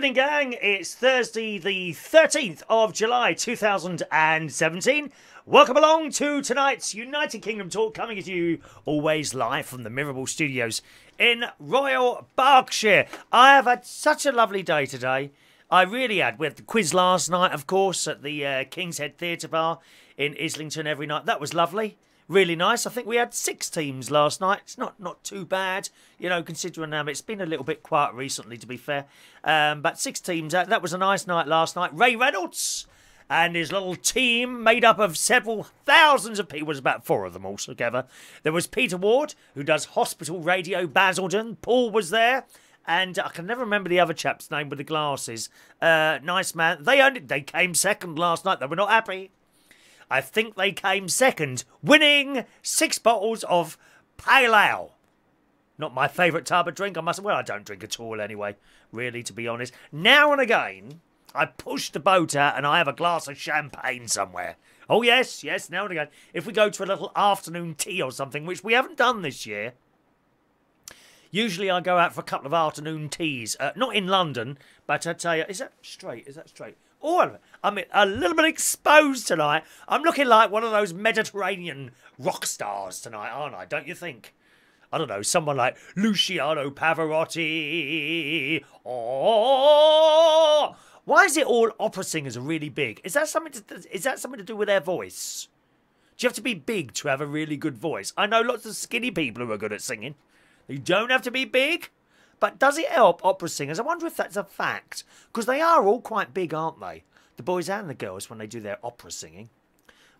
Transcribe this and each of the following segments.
Evening, gang. It's Thursday, the 13th of July 2017. Welcome along to tonight's United Kingdom talk, coming at you always live from the Mirable Studios in Royal Berkshire. I have had such a lovely day today. I really had. We had the quiz last night, of course, at the uh, King's Head Theatre Bar in Islington every night. That was lovely really nice. I think we had six teams last night. It's not not too bad, you know, considering um, it's been a little bit quiet recently, to be fair. Um, but six teams. That, that was a nice night last night. Ray Reynolds and his little team made up of several thousands of people. Was about four of them all together. There was Peter Ward, who does hospital radio, Basildon. Paul was there. And I can never remember the other chap's name with the glasses. Uh, nice man. They only they came second last night. They were not happy. I think they came second, winning six bottles of pale ale. Not my favourite type of drink, I must. Well, I don't drink at all anyway, really, to be honest. Now and again, I push the boat out and I have a glass of champagne somewhere. Oh, yes, yes, now and again. If we go to a little afternoon tea or something, which we haven't done this year, usually I go out for a couple of afternoon teas. Uh, not in London, but I tell you, is that straight? Is that straight? All. I'm a little bit exposed tonight. I'm looking like one of those Mediterranean rock stars tonight, aren't I? Don't you think? I don't know, someone like Luciano Pavarotti. Oh, why is it all opera singers are really big? Is that something to, is that something to do with their voice? Do you have to be big to have a really good voice? I know lots of skinny people who are good at singing. You don't have to be big. But does it help opera singers? I wonder if that's a fact. Because they are all quite big, aren't they? The boys and the girls when they do their opera singing.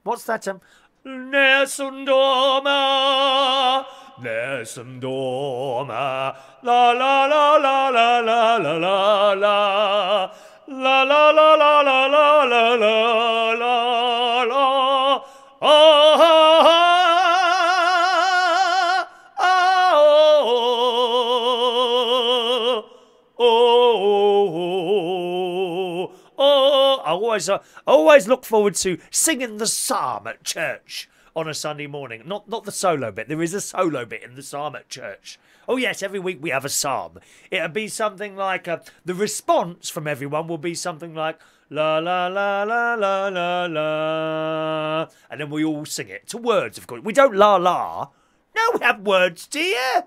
What's that? Um, Nessun dorma, nessun dorma, la la la la la la la la la, la la la la la la la la la la, oh. Always, uh, always look forward to singing the psalm at church on a Sunday morning. Not, not the solo bit. There is a solo bit in the psalm at church. Oh yes, every week we have a psalm. It'll be something like uh, the response from everyone will be something like la la la la la la la, and then we all sing it to words. Of course, we don't la la. No, we have words, dear.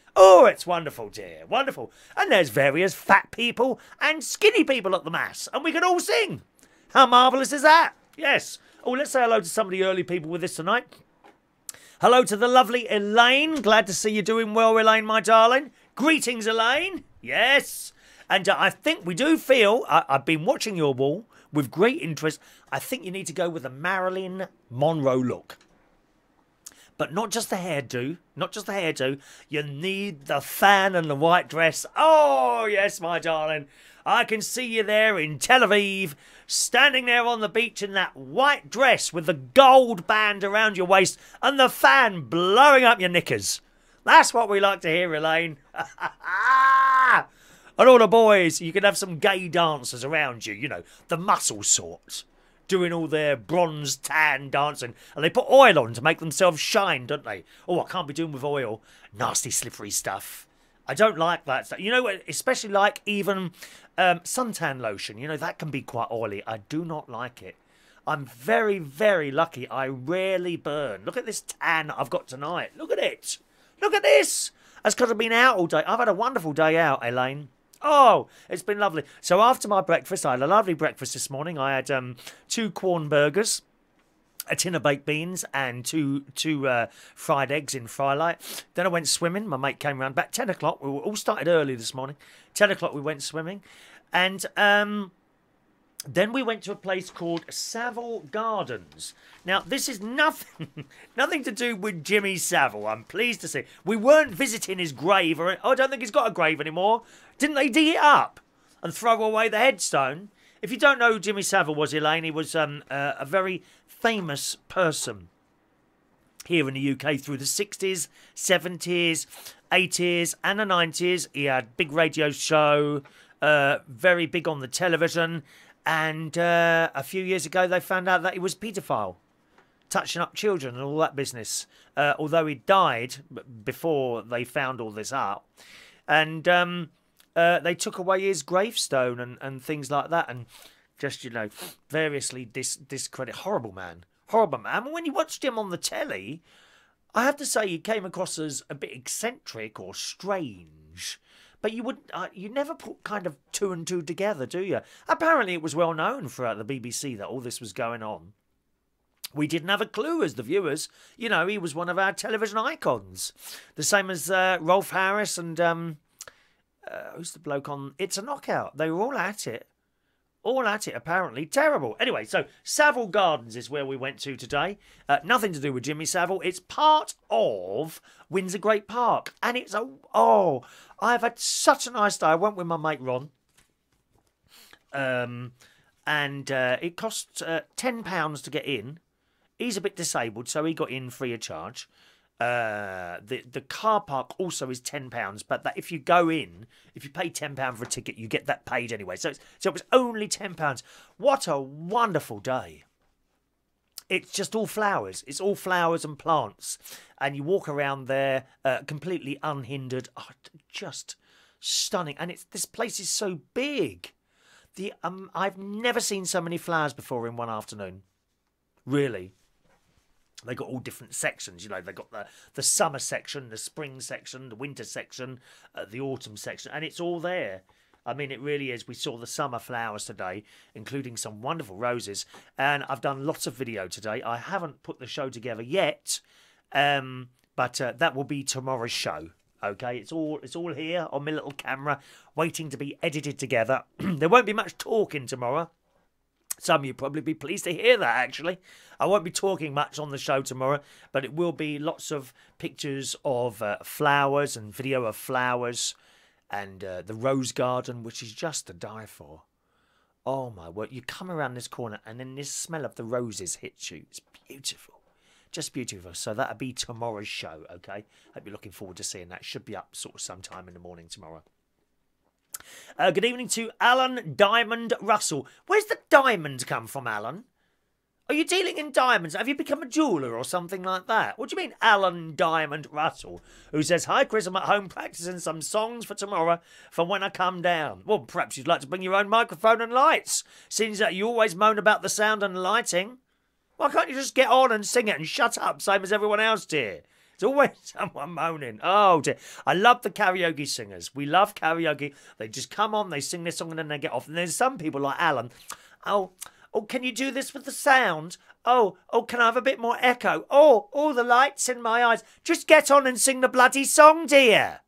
Oh, it's wonderful, dear. Wonderful. And there's various fat people and skinny people at the Mass, and we can all sing. How marvellous is that? Yes. Oh, let's say hello to some of the early people with us tonight. Hello to the lovely Elaine. Glad to see you doing well, Elaine, my darling. Greetings, Elaine. Yes. And uh, I think we do feel, I, I've been watching your wall with great interest. I think you need to go with a Marilyn Monroe look. But not just the hairdo, not just the hairdo. You need the fan and the white dress. Oh, yes, my darling. I can see you there in Tel Aviv, standing there on the beach in that white dress with the gold band around your waist and the fan blowing up your knickers. That's what we like to hear, Elaine. and all the boys, you can have some gay dancers around you, you know, the muscle sorts doing all their bronze tan dancing, and they put oil on to make themselves shine, don't they? Oh, I can't be doing with oil. Nasty, slippery stuff. I don't like that stuff. You know, especially like even um, suntan lotion. You know, that can be quite oily. I do not like it. I'm very, very lucky. I rarely burn. Look at this tan I've got tonight. Look at it. Look at this. That's because I've been out all day. I've had a wonderful day out, Elaine. Oh, it's been lovely. So after my breakfast, I had a lovely breakfast this morning. I had um, two Quorn burgers, a tin of baked beans, and two two uh, fried eggs in Frylight. Then I went swimming. My mate came around about ten o'clock. We all started early this morning. Ten o'clock we went swimming, and um, then we went to a place called Savill Gardens. Now, this is nothing nothing to do with Jimmy Savile, I'm pleased to say. We weren't visiting his grave, or oh, I don't think he's got a grave anymore. Didn't they dig it up and throw away the headstone? If you don't know who Jimmy Savile was, Elaine, he was um, uh, a very famous person here in the UK through the 60s, 70s, 80s, and the 90s. He had big radio show, uh, very big on the television, and uh, a few years ago they found out that he was a paedophile, touching up children and all that business. Uh, although he died before they found all this out, and um, uh, they took away his gravestone and, and things like that, and just you know variously dis- discredit horrible man horrible man. When you watched him on the telly, I have to say he came across as a bit eccentric or strange. But you would uh, you never put kind of two and two together, do you? Apparently, it was well known throughout the BBC that all this was going on. We didn't have a clue as the viewers. You know, he was one of our television icons. The same as uh, Rolf Harris and um, uh, who's the bloke on It's a Knockout. They were all at it all at it apparently. Terrible. Anyway, so Savill Gardens is where we went to today. Uh, nothing to do with Jimmy Savile. It's part of Windsor Great Park. And it's a. Oh, I've had such a nice day. I went with my mate Ron. Um, and uh, it cost uh, £10 to get in. He's a bit disabled, so he got in free of charge. Uh, the the car park also is ten pounds, but that if you go in, if you pay ten pound for a ticket, you get that paid anyway. So so it was only ten pounds. What a wonderful day! It's just all flowers. It's all flowers and plants, and you walk around there uh, completely unhindered. Oh, just stunning, and it's this place is so big. The um, I've never seen so many flowers before in one afternoon. Really, they got all different sections. You know, they got the the summer section, the spring section, the winter section, uh, the autumn section, and it's all there. I mean, it really is. We saw the summer flowers today, including some wonderful roses, and I've done lots of video today. I haven't put the show together yet, um, but uh, that will be tomorrow's show. Okay, it's all it's all here on my little camera, waiting to be edited together. there won't be much talking tomorrow. Some of you probably be pleased to hear that, actually. I won't be talking much on the show tomorrow, but it will be lots of pictures of uh, flowers and video of flowers and uh, the rose garden, which is just to die for. Oh my word, you come around this corner and then this smell of the roses hits you. It's beautiful. Just beautiful. So that'll be tomorrow's show, okay? Hope you're looking forward to seeing that. Should be up sort of sometime in the morning tomorrow. Uh, good evening to Alan Diamond Russell. Where's the diamond come from, Alan? Are you dealing in diamonds? Have you become a jeweller or something like that? What do you mean, Alan Diamond Russell? Who says, Hi, Chris, I'm at home practicing some songs for tomorrow from when I come down. Well, perhaps you'd like to bring your own microphone and lights, since that you always moan about the sound and lighting. Why can't you just get on and sing it and shut up, same as everyone else, dear? It's always someone moaning. Oh dear. I love the karaoke singers. We love karaoke. They just come on, they sing their song, and then they get off. And there's some people like Alan. Oh, oh, can you do this with the sound? Oh, oh, can I have a bit more echo? Oh, all the lights in my eyes. Just get on and sing the bloody song, dear.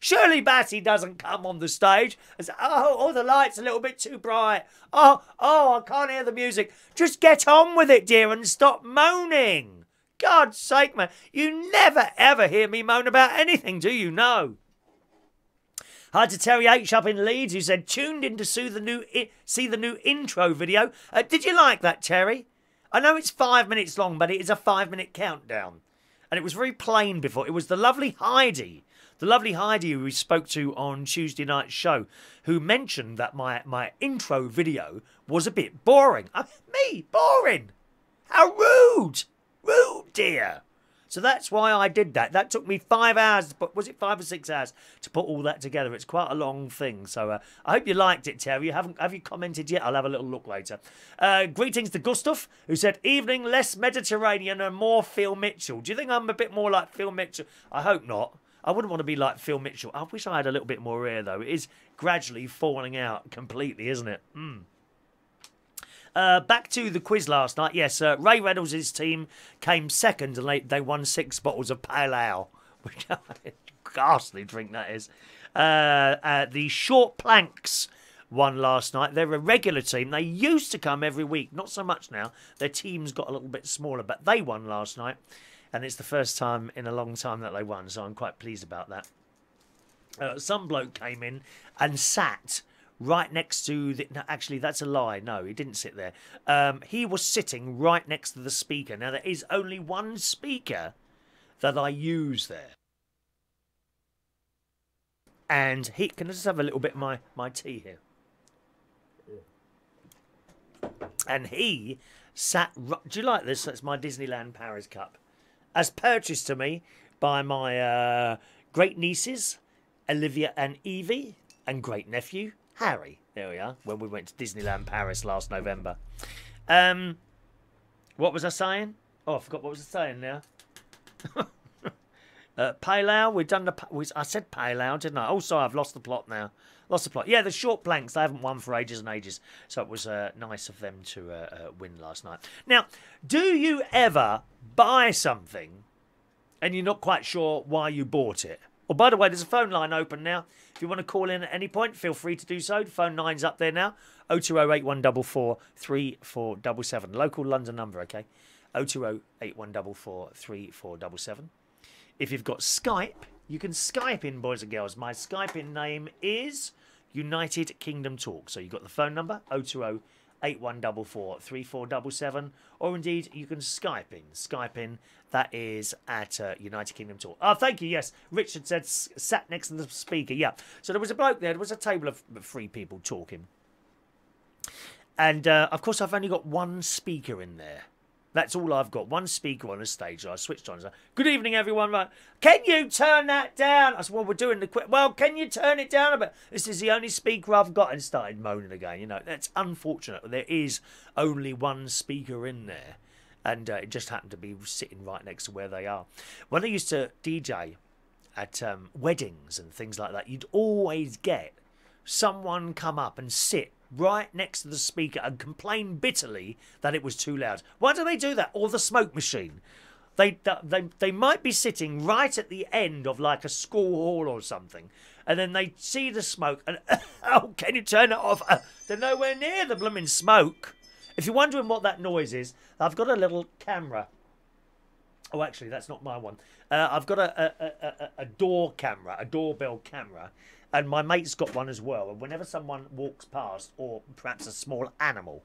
Surely Batty doesn't come on the stage and say, oh, oh, the light's a little bit too bright. Oh, oh, I can't hear the music. Just get on with it, dear, and stop moaning. God's sake, man, you never ever hear me moan about anything, do you? No. Hi to Terry H up in Leeds who said tuned in to see the new see the new intro video. Uh, did you like that, Terry? I know it's five minutes long, but it is a five minute countdown, and it was very plain before. It was the lovely Heidi, the lovely Heidi who we spoke to on Tuesday night's show, who mentioned that my my intro video was a bit boring. Uh, me boring? How rude! Rude, dear. So that's why I did that. That took me five hours, but was it five or six hours to put all that together? It's quite a long thing. So uh, I hope you liked it, Terry. You haven't have you commented yet? I'll have a little look later. Uh, greetings to Gustav, who said, "Evening, less Mediterranean and more Phil Mitchell." Do you think I'm a bit more like Phil Mitchell? I hope not. I wouldn't want to be like Phil Mitchell. I wish I had a little bit more hair, though. It is gradually falling out completely, isn't it? Mm. Uh, back to the quiz last night. Yes, uh, Ray Reynolds' team came second and they, they won six bottles of Pale Ale. Which ghastly drink that is. Uh, uh, the Short Planks won last night. They're a regular team. They used to come every week, not so much now. Their team's got a little bit smaller, but they won last night. And it's the first time in a long time that they won, so I'm quite pleased about that. Uh, some bloke came in and sat right next to the. No, actually, that's a lie. No, he didn't sit there. Um, he was sitting right next to the speaker. Now, there is only one speaker that I use there. And he. Can I just have a little bit of my, my tea here? And he sat. Do you like this? That's my Disneyland Paris cup. As purchased to me by my uh, great nieces, Olivia and Evie, and great nephew, Harry. There we are, when we went to Disneyland Paris last November. Um, what was I saying? Oh, I forgot what was I saying now. uh, Palau, we've done the. We, I said Palau, didn't I? Oh, sorry, I've lost the plot now. Lost the plot. Yeah, the short planks, they haven't won for ages and ages. So it was uh, nice of them to uh, uh win last night. Now, do you ever buy something and you're not quite sure why you bought it? By the way, there's a phone line open now. If you want to call in at any point, feel free to do so. The phone line's up there now. 0208144 3477. Local London number, okay? 0208144 3477. If you've got Skype, you can Skype in, boys and girls. My Skype in name is United Kingdom Talk. So you've got the phone number 020 8144 3477, or indeed you can Skype in. Skype in, that is at uh, United Kingdom Talk. Oh, thank you. Yes, Richard said sat next to the speaker. Yeah. So there was a bloke there, there was a table of three people talking. And uh, of course, I've only got one speaker in there. That's all I've got. One speaker on a stage. I switched on. Said, Good evening, everyone. Right. Can you turn that down? I said, Well, we're doing the quick. Well, can you turn it down a bit? This is the only speaker I've got. And started moaning again. You know, that's unfortunate. There is only one speaker in there. And uh, it just happened to be sitting right next to where they are. When I used to DJ at um, weddings and things like that, you'd always get someone come up and sit right next to the speaker and complain bitterly that it was too loud. Why do they do that? Or the smoke machine. They, they, they might be sitting right at the end of like a school hall or something, and then they see the smoke and, oh, can you turn it off? Uh, they're nowhere near the blooming smoke. If you're wondering what that noise is, I've got a little camera. Oh, actually, that's not my one. Uh, I've got a, a, a, a door camera, a doorbell camera, and my mate's got one as well. And whenever someone walks past, or perhaps a small animal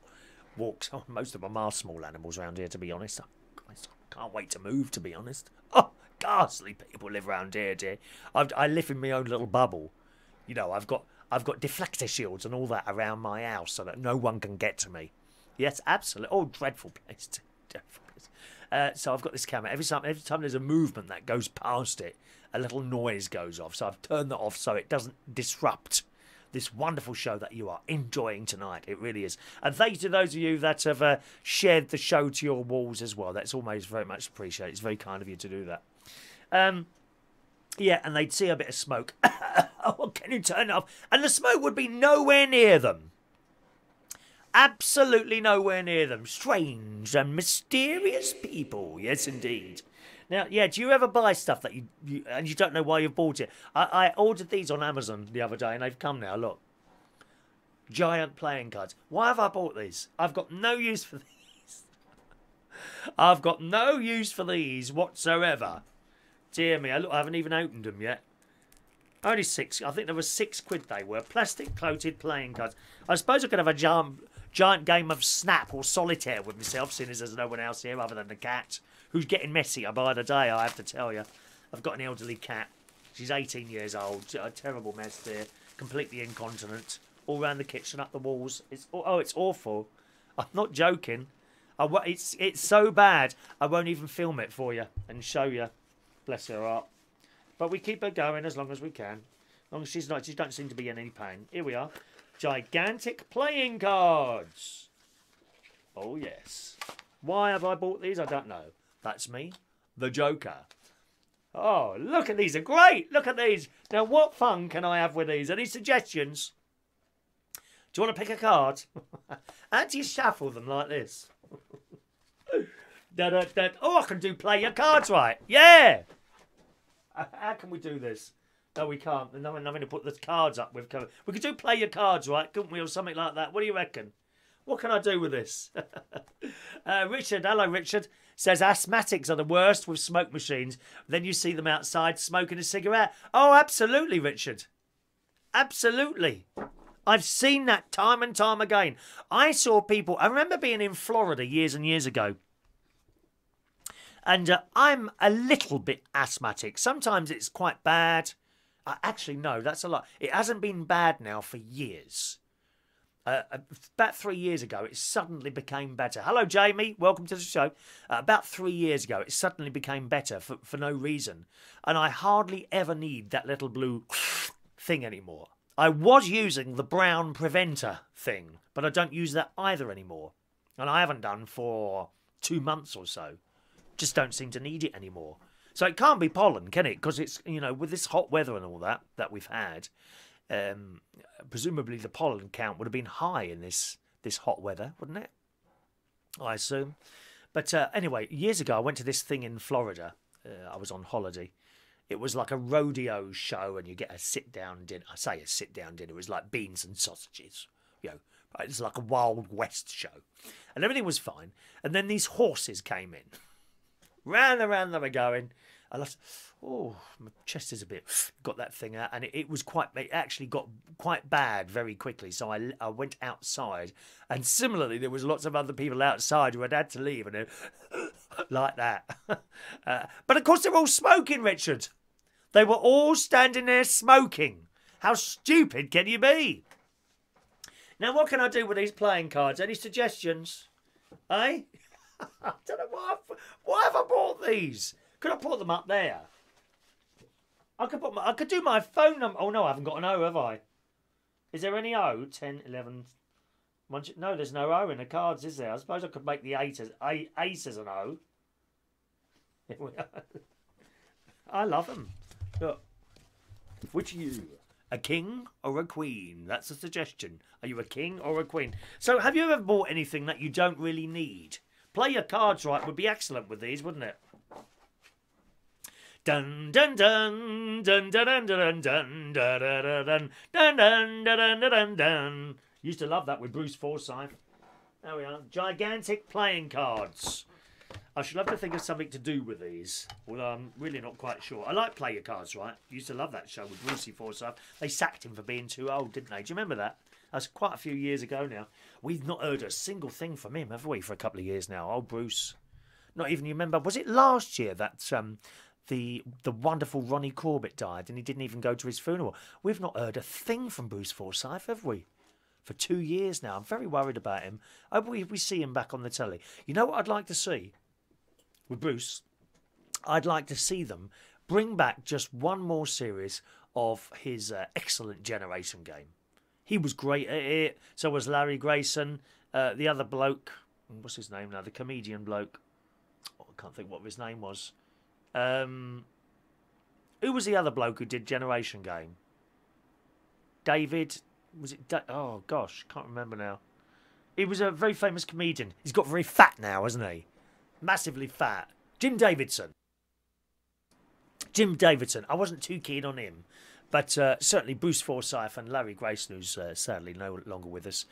walks, oh, most of them are small animals around here, to be honest. I can't wait to move, to be honest. Oh, ghastly people live around here, dear. I've, I live in my own little bubble. You know, I've got I've got deflector shields and all that around my house so that no one can get to me. Yes, absolutely. Oh, dreadful place. Dreadful place. Uh, so I've got this camera. Every time, every time there's a movement that goes past it, a little noise goes off. So I've turned that off so it doesn't disrupt this wonderful show that you are enjoying tonight. It really is. And thank you to those of you that have uh, shared the show to your walls as well. That's always very much appreciated. It's very kind of you to do that. Um, yeah, and they'd see a bit of smoke. oh, can you turn it off? And the smoke would be nowhere near them. Absolutely nowhere near them. Strange and mysterious people. Yes, indeed. Now, yeah, do you ever buy stuff that you, you and you don't know why you've bought it? I, I ordered these on Amazon the other day and they've come now. Look, giant playing cards. Why have I bought these? I've got no use for these. I've got no use for these whatsoever. Dear me, I, look, I haven't even opened them yet. Only six. I think there were six quid they were. Plastic coated playing cards. I suppose I could have a giant, giant game of Snap or Solitaire with myself, seeing as there's no one else here other than the cat who's getting messier by the day, I have to tell you. I've got an elderly cat. She's 18 years old. A terrible mess there. Completely incontinent. All around the kitchen, up the walls. It's Oh, it's awful. I'm not joking. I, it's, it's so bad, I won't even film it for you and show you. Bless her heart. But we keep her going as long as we can. As long as she's not, she don't seem to be in any pain. Here we are. Gigantic playing cards. Oh, yes. Why have I bought these? I don't know. That's me, the Joker. Oh, look at these. They're great. Look at these. Now, what fun can I have with these? Any suggestions? Do you want to pick a card? How do you shuffle them like this? da, da, da. Oh, I can do play your cards right. Yeah. How can we do this? No, we can't. There's nothing, nothing to put the cards up with. We could do play your cards right, couldn't we, or something like that? What do you reckon? What can I do with this? uh, Richard, hello, Richard says asthmatics are the worst with smoke machines. Then you see them outside smoking a cigarette. Oh, absolutely, Richard. Absolutely. I've seen that time and time again. I saw people, I remember being in Florida years and years ago. And uh, I'm a little bit asthmatic. Sometimes it's quite bad. Actually, no, that's a lot. It hasn't been bad now for years. Uh, about three years ago, it suddenly became better. Hello, Jamie. Welcome to the show. Uh, about three years ago, it suddenly became better for, for no reason. And I hardly ever need that little blue thing anymore. I was using the brown preventer thing, but I don't use that either anymore. And I haven't done for two months or so. Just don't seem to need it anymore. So it can't be pollen, can it? Because it's, you know, with this hot weather and all that that we've had, um, presumably the pollen count would have been high in this this hot weather, wouldn't it? I assume. But uh, anyway, years ago I went to this thing in Florida. Uh, I was on holiday. It was like a rodeo show, and you get a sit down dinner. I say a sit down dinner. It was like beans and sausages. You know, it's like a Wild West show, and everything was fine. And then these horses came in. Round and round they were going. I. Oh, my chest is a bit. Got that thing out, and it, it, was quite. It actually got quite bad very quickly. So I, I went outside, and similarly, there was lots of other people outside who had had to leave, and it, like that. Uh, but of course, they're all smoking, Richard. They were all standing there smoking. How stupid can you be? Now, what can I do with these playing cards? Any suggestions? Eh? I don't know why. I've, why have I bought these? Could I put them up there? I could put my, I could do my phone number. Oh no, I haven't got an O, have I? Is there any O? 10, 11. No, there's no O in the cards, is there? I suppose I could make the eight as, a, ace as an O. I love them. Look. Which are you? A king or a queen? That's a suggestion. Are you a king or a queen? So, have you ever bought anything that you don't really need? Play your cards right would be excellent with these, wouldn't it? Dun dun dun dun dun dun dun dun dun dun dun dun dun dun dun Used to love that with Bruce Forsyth. There we are. Gigantic playing cards. I should love to think of something to do with these, although I'm really not quite sure. I like Play Your Cards Right. Used to love that show with Brucey Forsyth. They sacked him for being too old, didn't they? Do you remember that? That's quite a few years ago now. We've not heard a single thing from him, have we, for a couple of years now? Oh, Bruce. Not even you remember. Was it last year that um, the the wonderful Ronnie Corbett died, and he didn't even go to his funeral. We've not heard a thing from Bruce Forsyth, have we? For two years now. I'm very worried about him. I hope we, we see him back on the telly. You know what I'd like to see with Bruce? I'd like to see them bring back just one more series of his uh, excellent Generation game. He was great at it. So was Larry Grayson. Uh, the other bloke, what's his name now? The comedian bloke. Oh, I can't think what his name was. Um, who was the other bloke who did Generation Game? David. Was it? Da- oh gosh, can't remember now. He was a very famous comedian. He's got very fat now, hasn't he? Massively fat. Jim Davidson. Jim Davidson. I wasn't too keen on him, but uh, certainly Bruce Forsyth and Larry Grayson, who's uh, sadly no longer with us,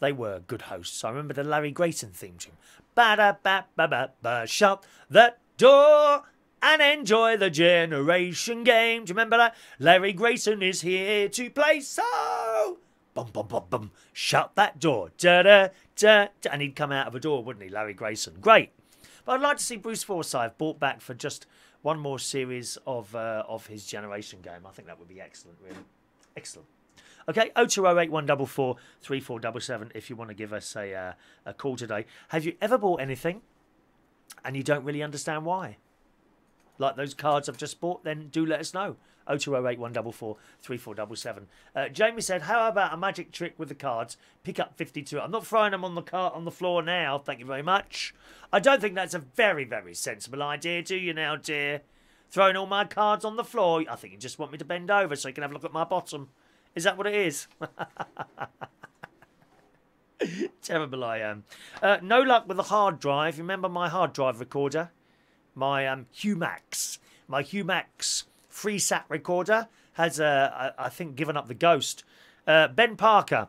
they were good hosts. I remember the Larry Grayson theme tune. Ba da ba ba ba ba. Shut that door and enjoy the generation game. Do you remember that? Larry Grayson is here to play so. Bum bum bum bum. Shut that door. Da da da. da. And he'd come out of a door, wouldn't he, Larry Grayson? Great. But I'd like to see Bruce Forsyth brought back for just one more series of uh, of his generation game. I think that would be excellent, really. Excellent. Okay, 0208 144 3477 if you want to give us a, uh, a call today. Have you ever bought anything and you don't really understand why? Like those cards I've just bought, then do let us know. 0208 144 3477. Uh, Jamie said, How about a magic trick with the cards? Pick up 52. I'm not throwing them on the car on the floor now, thank you very much. I don't think that's a very, very sensible idea, do you now, dear? Throwing all my cards on the floor. I think you just want me to bend over so you can have a look at my bottom. Is that what it is? Terrible I am. Uh, no luck with the hard drive. Remember my hard drive recorder? My um, Humax, my Humax FreeSat recorder has, uh, I, think, given up the ghost. Uh, ben Parker,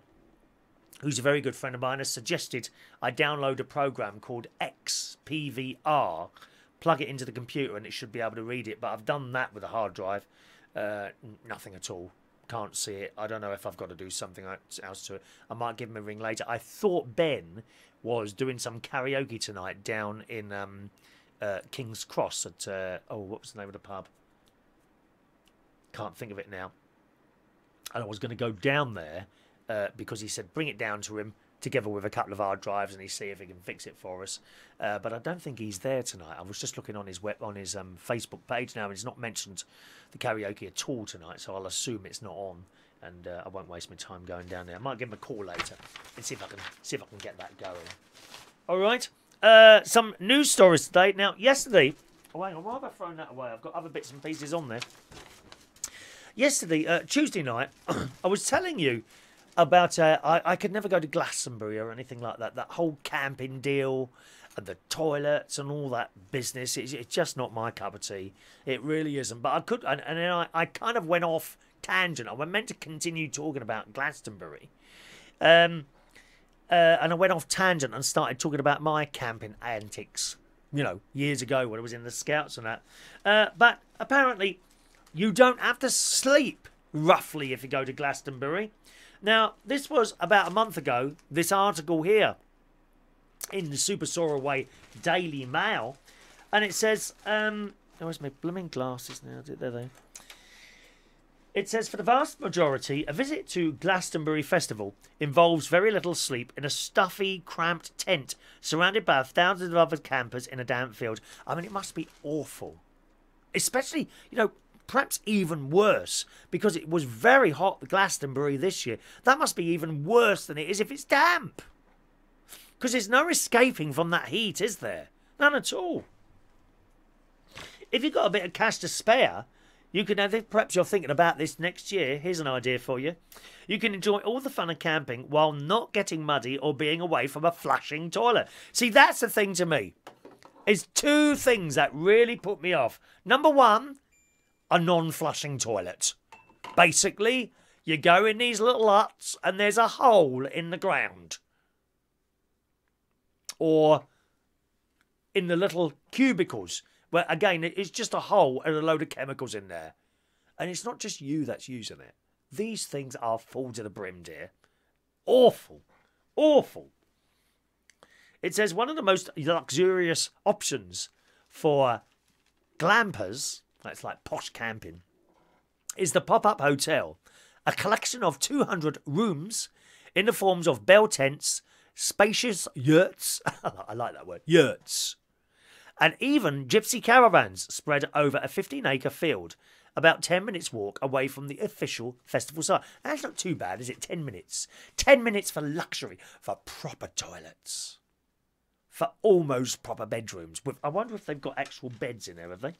who's a very good friend of mine, has suggested I download a program called XPVR, plug it into the computer, and it should be able to read it. But I've done that with a hard drive. Uh, nothing at all. can't see it. I don't know if I've got to do something else to it. I might give him a ring later. I thought Ben was doing some karaoke tonight down in um, uh, King's Cross at uh, oh, what was the name of the pub? Can't think of it now. And I was going to go down there uh, because he said bring it down to him together with a couple of hard drives and he see if he can fix it for us. Uh, but I don't think he's there tonight. I was just looking on his web on his um, Facebook page now, and he's not mentioned the karaoke at all tonight. So I'll assume it's not on, and uh, I won't waste my time going down there. I might give him a call later and see if I can see if I can get that going. All right. Uh, some news stories today. Now, yesterday, oh, hang on, why have I thrown that away? I've got other bits and pieces on there. Yesterday, uh, Tuesday night, I was telling you about uh, I, I could never go to Glastonbury or anything like that. That whole camping deal and the toilets and all that business. It's, it's just not my cup of tea. It really isn't. But I could, and, and then I, I kind of went off tangent. I was meant to continue talking about Glastonbury. Um, uh, and I went off tangent and started talking about my camping antics, you know, years ago when I was in the Scouts and that. Uh, but apparently, you don't have to sleep roughly if you go to Glastonbury. Now, this was about a month ago, this article here in the Super Soaraway Daily Mail. And it says, um, where's my blooming glasses now? There they it says for the vast majority, a visit to Glastonbury Festival involves very little sleep in a stuffy, cramped tent surrounded by thousands of other campers in a damp field. I mean, it must be awful. Especially, you know, perhaps even worse because it was very hot at Glastonbury this year. That must be even worse than it is if it's damp. Because there's no escaping from that heat, is there? None at all. If you've got a bit of cash to spare, you can have it. perhaps you're thinking about this next year. Here's an idea for you. You can enjoy all the fun of camping while not getting muddy or being away from a flushing toilet. See, that's the thing to me. Is two things that really put me off. Number one, a non flushing toilet. Basically, you go in these little huts and there's a hole in the ground. Or in the little cubicles, where again, it's just a hole and a load of chemicals in there. And it's not just you that's using it. These things are full to the brim, dear. Awful. Awful. It says one of the most luxurious options for glampers that's like posh camping, is the pop up hotel, a collection of 200 rooms in the forms of bell tents, spacious yurts, I like that word, yurts, and even gypsy caravans spread over a 15 acre field, about 10 minutes walk away from the official festival site. That's not too bad, is it? 10 minutes. 10 minutes for luxury, for proper toilets, for almost proper bedrooms. I wonder if they've got actual beds in there, have they?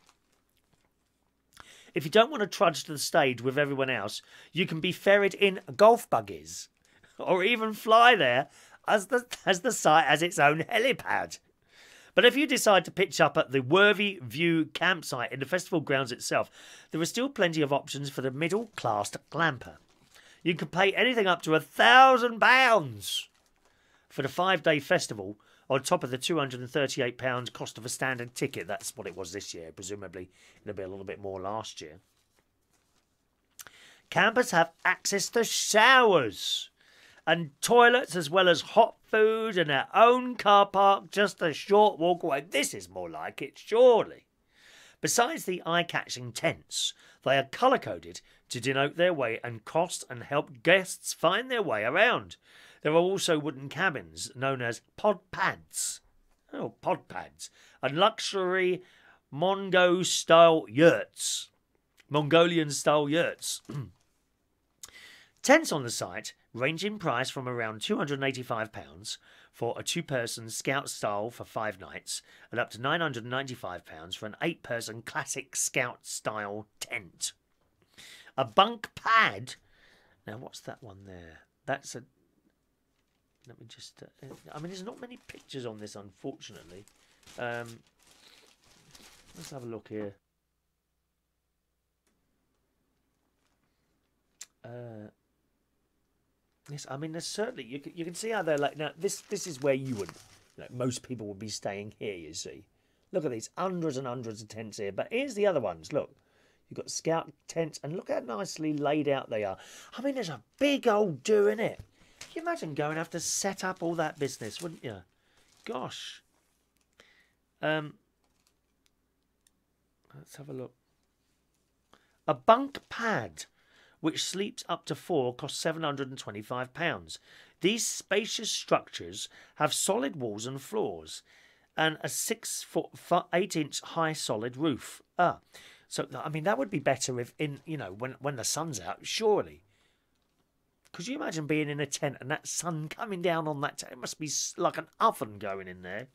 If you don't want to trudge to the stage with everyone else, you can be ferried in golf buggies or even fly there as the, as the site has its own helipad. But if you decide to pitch up at the Worthy View campsite in the festival grounds itself, there are still plenty of options for the middle class glamper. You can pay anything up to a thousand pounds for the five day festival on top of the £238 cost of a standard ticket. That's what it was this year. Presumably, it'll be a little bit more last year. Campers have access to showers and toilets as well as hot food and their own car park just a short walk away. This is more like it, surely. Besides the eye catching tents, they are colour coded to denote their way and cost and help guests find their way around. There are also wooden cabins known as pod pads. Oh, pod pads. And luxury Mongo style yurts. Mongolian style yurts. Tents on the site range in price from around £285 for a two person scout style for five nights and up to £995 for an eight person classic scout style tent. A bunk pad. Now, what's that one there? That's a let me just. Uh, I mean, there's not many pictures on this, unfortunately. Um, let's have a look here. Uh, yes, I mean, there's certainly you can, you can see how they're like now. This this is where you would, know, most people would be staying here. You see, look at these hundreds and hundreds of tents here. But here's the other ones. Look, You've got scout tents, and look how nicely laid out they are. I mean, there's a big old do in it. Can you imagine going have to set up all that business, wouldn't you? Gosh. Um, let's have a look. A bunk pad, which sleeps up to four, costs £725. These spacious structures have solid walls and floors and a six foot, eight inch high solid roof. Ah, so I mean that would be better if in you know when when the sun's out. Surely, could you imagine being in a tent and that sun coming down on that tent? It must be like an oven going in there.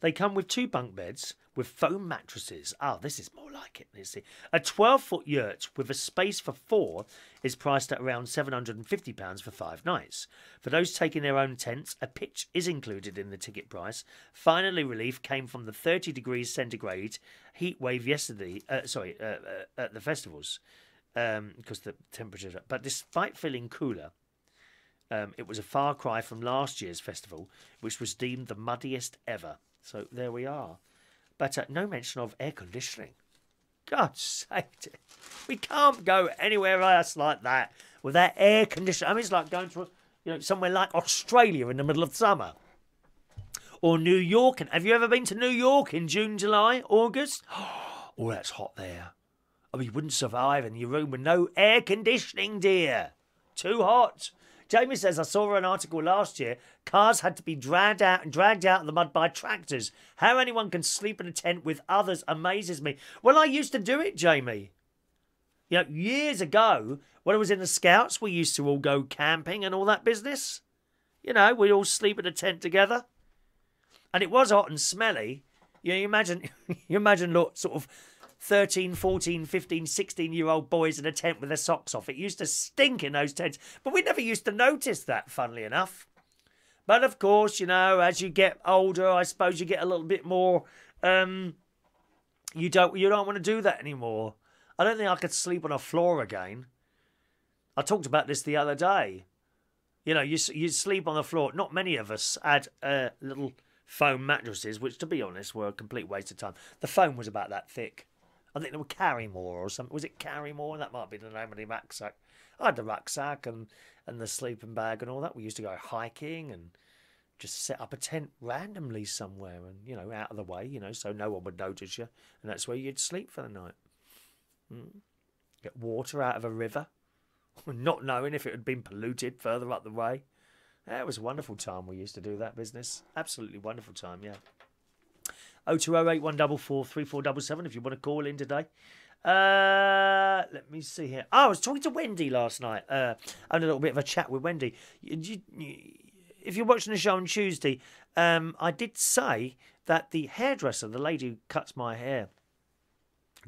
They come with two bunk beds with foam mattresses. Oh, this is more like it. You see. A 12 foot yurt with a space for four is priced at around £750 for five nights. For those taking their own tents, a pitch is included in the ticket price. Finally, relief came from the 30 degrees centigrade heat wave yesterday, uh, sorry, uh, uh, at the festivals um, because the temperatures. But despite feeling cooler, um, it was a far cry from last year's festival, which was deemed the muddiest ever. So there we are. But uh, no mention of air conditioning. God's sake. We can't go anywhere else like that without air conditioning. I mean, it's like going to you know somewhere like Australia in the middle of summer. Or New York. And have you ever been to New York in June, July, August? Oh, that's hot there. I mean, you wouldn't survive in your room with no air conditioning, dear. Too hot. Jamie says, I saw an article last year. Cars had to be dragged out and dragged out of the mud by tractors. How anyone can sleep in a tent with others amazes me. Well, I used to do it, Jamie. You know, years ago, when I was in the Scouts, we used to all go camping and all that business. You know, we'd all sleep in a tent together. And it was hot and smelly. You, know, you imagine, you imagine, look, sort of 13, 14, 15, 16 year old boys in a tent with their socks off. It used to stink in those tents, but we never used to notice that, funnily enough. But of course, you know, as you get older, I suppose you get a little bit more. Um, you don't you don't want to do that anymore. I don't think I could sleep on a floor again. I talked about this the other day. You know, you you sleep on the floor. Not many of us had uh, little foam mattresses, which, to be honest, were a complete waste of time. The foam was about that thick. I think they were Karrimor or something. Was it Karrimor? That might be the name of the rucksack. I had the rucksack and, and the sleeping bag and all that. We used to go hiking and just set up a tent randomly somewhere and, you know, out of the way, you know, so no one would notice you. And that's where you'd sleep for the night. Mm. Get water out of a river, not knowing if it had been polluted further up the way. Yeah, it was a wonderful time we used to do that business. Absolutely wonderful time, yeah. 0208 144 3477 if you want to call in today. Uh, let me see here. Oh, I was talking to Wendy last night. Uh, had a little bit of a chat with Wendy. You, you, if you're watching the show on Tuesday, um, I did say that the hairdresser, the lady who cuts my hair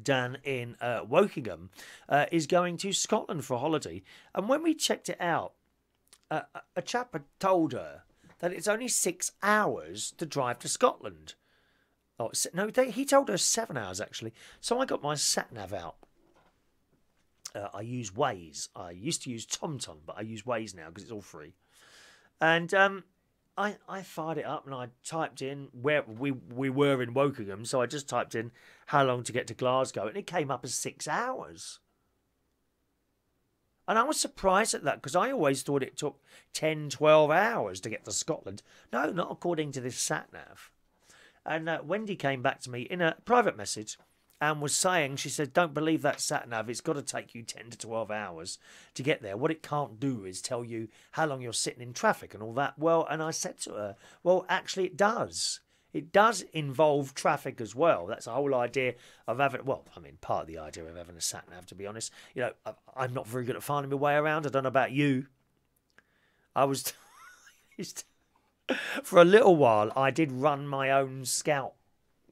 down in uh, Wokingham, uh, is going to Scotland for a holiday. And when we checked it out, uh, a chap had told her that it's only six hours to drive to Scotland. Oh no, they, he told us seven hours actually. So I got my sat nav out. Uh, I use Waze. I used to use TomTom, but I use Waze now because it's all free. And um, I I fired it up and I typed in where we we were in Wokingham. So I just typed in how long to get to Glasgow, and it came up as six hours. And I was surprised at that because I always thought it took 10, 12 hours to get to Scotland. No, not according to this sat nav. And uh, Wendy came back to me in a private message and was saying, she said, don't believe that sat nav. It's got to take you 10 to 12 hours to get there. What it can't do is tell you how long you're sitting in traffic and all that. Well, and I said to her, well, actually, it does. It does involve traffic as well. That's the whole idea of having, well, I mean, part of the idea of having a sat nav, to be honest. You know, I'm not very good at finding my way around. I don't know about you. I was. for a little while, I did run my own scout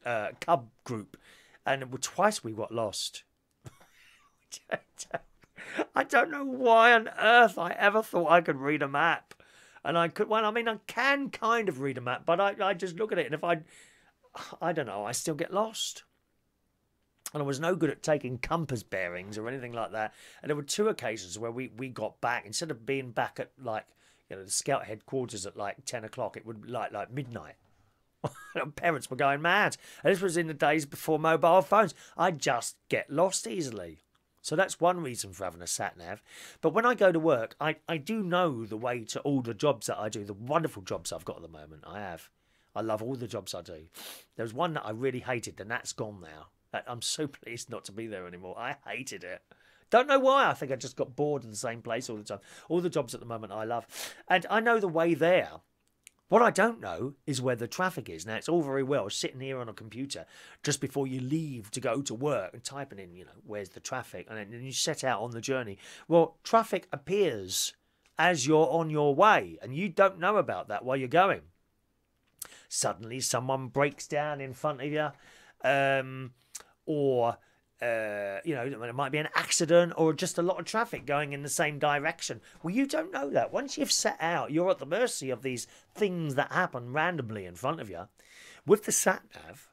uh, cub group, and twice we got lost. I don't know why on earth I ever thought I could read a map. And I could, well, I mean, I can kind of read a map, but I, I just look at it, and if I, I don't know, I still get lost. And I was no good at taking compass bearings or anything like that. And there were two occasions where we, we got back, instead of being back at like you know, the scout headquarters at like 10 o'clock, it would like like midnight. Parents were going mad. And this was in the days before mobile phones. I just get lost easily. So that's one reason for having a sat nav. But when I go to work, I, I do know the way to all the jobs that I do, the wonderful jobs I've got at the moment. I have. I love all the jobs I do. There was one that I really hated, and that's gone now. I'm so pleased not to be there anymore. I hated it. Don't know why. I think I just got bored in the same place all the time. All the jobs at the moment I love. And I know the way there. What I don't know is where the traffic is. Now, it's all very well sitting here on a computer just before you leave to go to work and typing in, you know, where's the traffic? And then you set out on the journey. Well, traffic appears as you're on your way, and you don't know about that while you're going. Suddenly, someone breaks down in front of you, um, or uh, you know, it might be an accident or just a lot of traffic going in the same direction. Well, you don't know that. Once you've set out, you're at the mercy of these things that happen randomly in front of you. With the sat nav,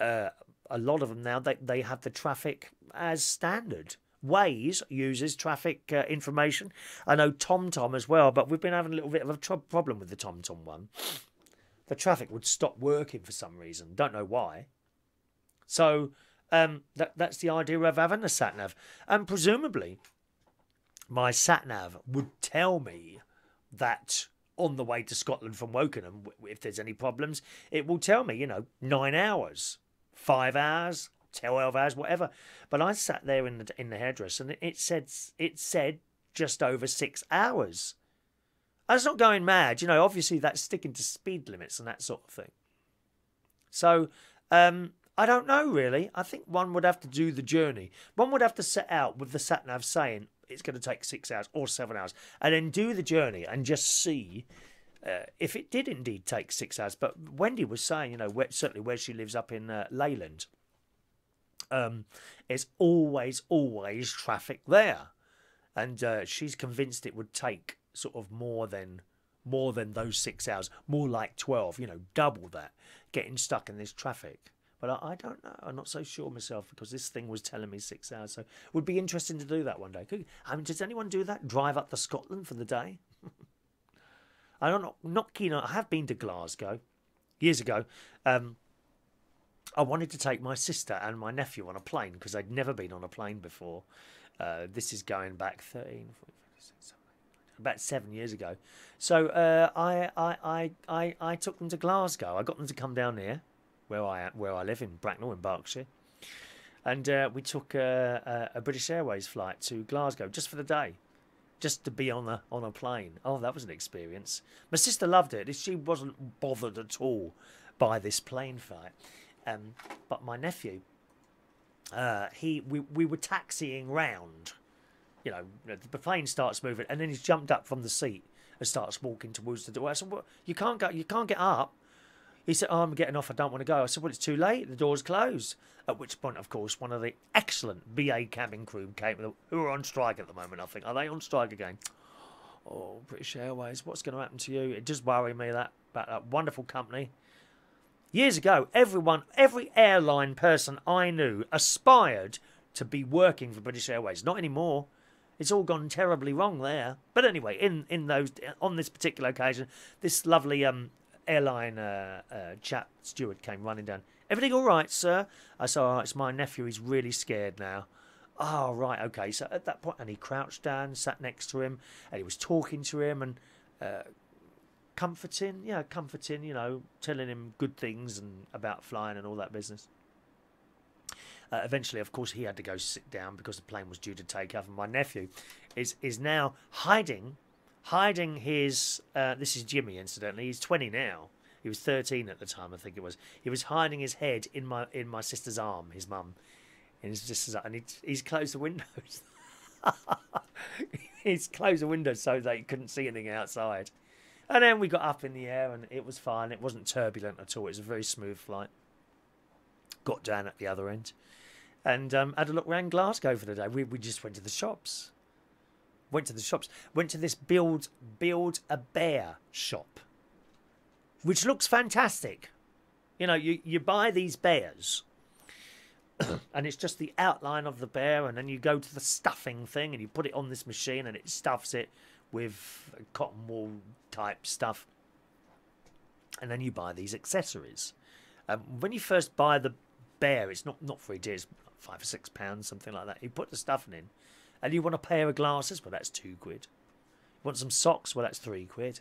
uh, a lot of them now they they have the traffic as standard. Waze uses traffic uh, information. I know TomTom as well, but we've been having a little bit of a problem with the TomTom one. The traffic would stop working for some reason. Don't know why. So um, that, that's the idea of having a sat nav. And presumably, my sat nav would tell me that on the way to Scotland from Wokingham, if there's any problems, it will tell me, you know, nine hours, five hours, 12 hours, whatever. But I sat there in the, in the hairdresser and it said, it said just over six hours. That's not going mad, you know, obviously that's sticking to speed limits and that sort of thing. So, um, I don't know really. I think one would have to do the journey. One would have to set out with the sat nav saying it's going to take six hours or seven hours, and then do the journey and just see uh, if it did indeed take six hours. But Wendy was saying, you know, where, certainly where she lives up in uh, Leyland, um, it's always, always traffic there, and uh, she's convinced it would take sort of more than more than those six hours, more like twelve. You know, double that, getting stuck in this traffic. But I, I, don't know. I'm not so sure myself because this thing was telling me six hours. So it would be interesting to do that one day. Could, I mean, does anyone do that? Drive up to Scotland for the day? I'm not not keen on. I have been to Glasgow years ago. Um, I wanted to take my sister and my nephew on a plane because they'd never been on a plane before. Uh, this is going back 13, 14, about seven years ago. So uh, I, I, I, I, I took them to Glasgow. I got them to come down here where I where I live in Bracknell in Berkshire, and uh, we took a, a, British Airways flight to Glasgow just for the day, just to be on a on a plane. Oh, that was an experience. My sister loved it. She wasn't bothered at all by this plane flight, um, but my nephew, uh, he we we were taxiing round. You know, the plane starts moving, and then he's jumped up from the seat and starts walking towards the door. I said, "Well, you can't go. You can't get up." He said, oh, I'm getting off, I don't want to go. I said, Well, it's too late, the door's closed. At which point, of course, one of the excellent BA cabin crew came, who are on strike at the moment, I think. Are they on strike again? Oh, British Airways, what's going to happen to you? It does worry me that about that wonderful company. Years ago, everyone, every airline person I knew aspired to be working for British Airways. Not anymore. It's all gone terribly wrong there. But anyway, in, in those on this particular occasion, this lovely um, airline uh, uh, chap steward came running down. Everything all right, sir? I said, it's my nephew. He's really scared now. Oh, right, okay. So at that point, and he crouched down, sat next to him, and he was talking to him and uh, comforting, yeah, comforting, you know, telling him good things and about flying and all that business. Uh, eventually, of course, he had to go sit down because the plane was due to take off, and my nephew is is now hiding hiding his. Uh, this is Jimmy, incidentally. He's 20 now. He was 13 at the time, I think it was. He was hiding his head in my in my sister's arm, his mum, in his sister's and he, he's closed the windows. he's closed the windows so that he couldn't see anything outside. And then we got up in the air and it was fine. It wasn't turbulent at all. It was a very smooth flight. Got down at the other end and um, had a look around Glasgow for the day. We, we just went to the shops went to the shops, went to this build build a bear shop, which looks fantastic. You know, you, you buy these bears, and it's just the outline of the bear, and then you go to the stuffing thing, and you put it on this machine, and it stuffs it with cotton wool type stuff. and then you buy these accessories. Um, when you first buy the bear, it's not not very dear. It's five or six pounds, something like that. You put the stuffing in, and you want a pair of glasses, well, that's two quid. You want some socks, well, that's three quid.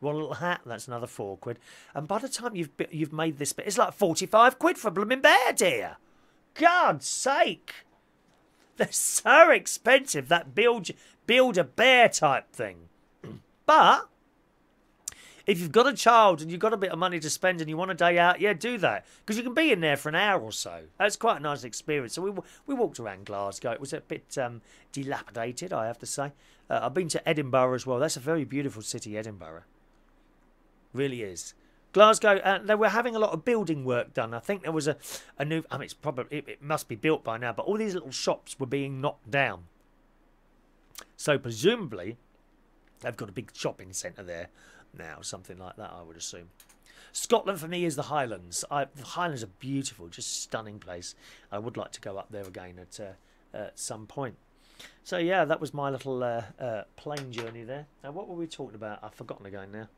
You want a little hat, that's another four quid. And by the time you've you've made this bit, it's like forty-five quid for a blooming bear, dear. God's sake, they're so expensive. That build build a bear type thing, but if you've got a child and you've got a bit of money to spend and you want a day out, yeah, do that because you can be in there for an hour or so. That's quite a nice experience. So we we walked around Glasgow. It was a bit um, dilapidated, I have to say. Uh, I've been to Edinburgh as well. That's a very beautiful city, Edinburgh. Really is. Glasgow, uh, they were having a lot of building work done. I think there was a, a new. I mean, it's probably it, it must be built by now, but all these little shops were being knocked down. So presumably, they've got a big shopping centre there now, something like that, I would assume. Scotland for me is the Highlands. I, the Highlands are beautiful, just stunning place. I would like to go up there again at uh, at some point. So yeah, that was my little uh, uh, plane journey there. Now, what were we talking about? I've forgotten again now.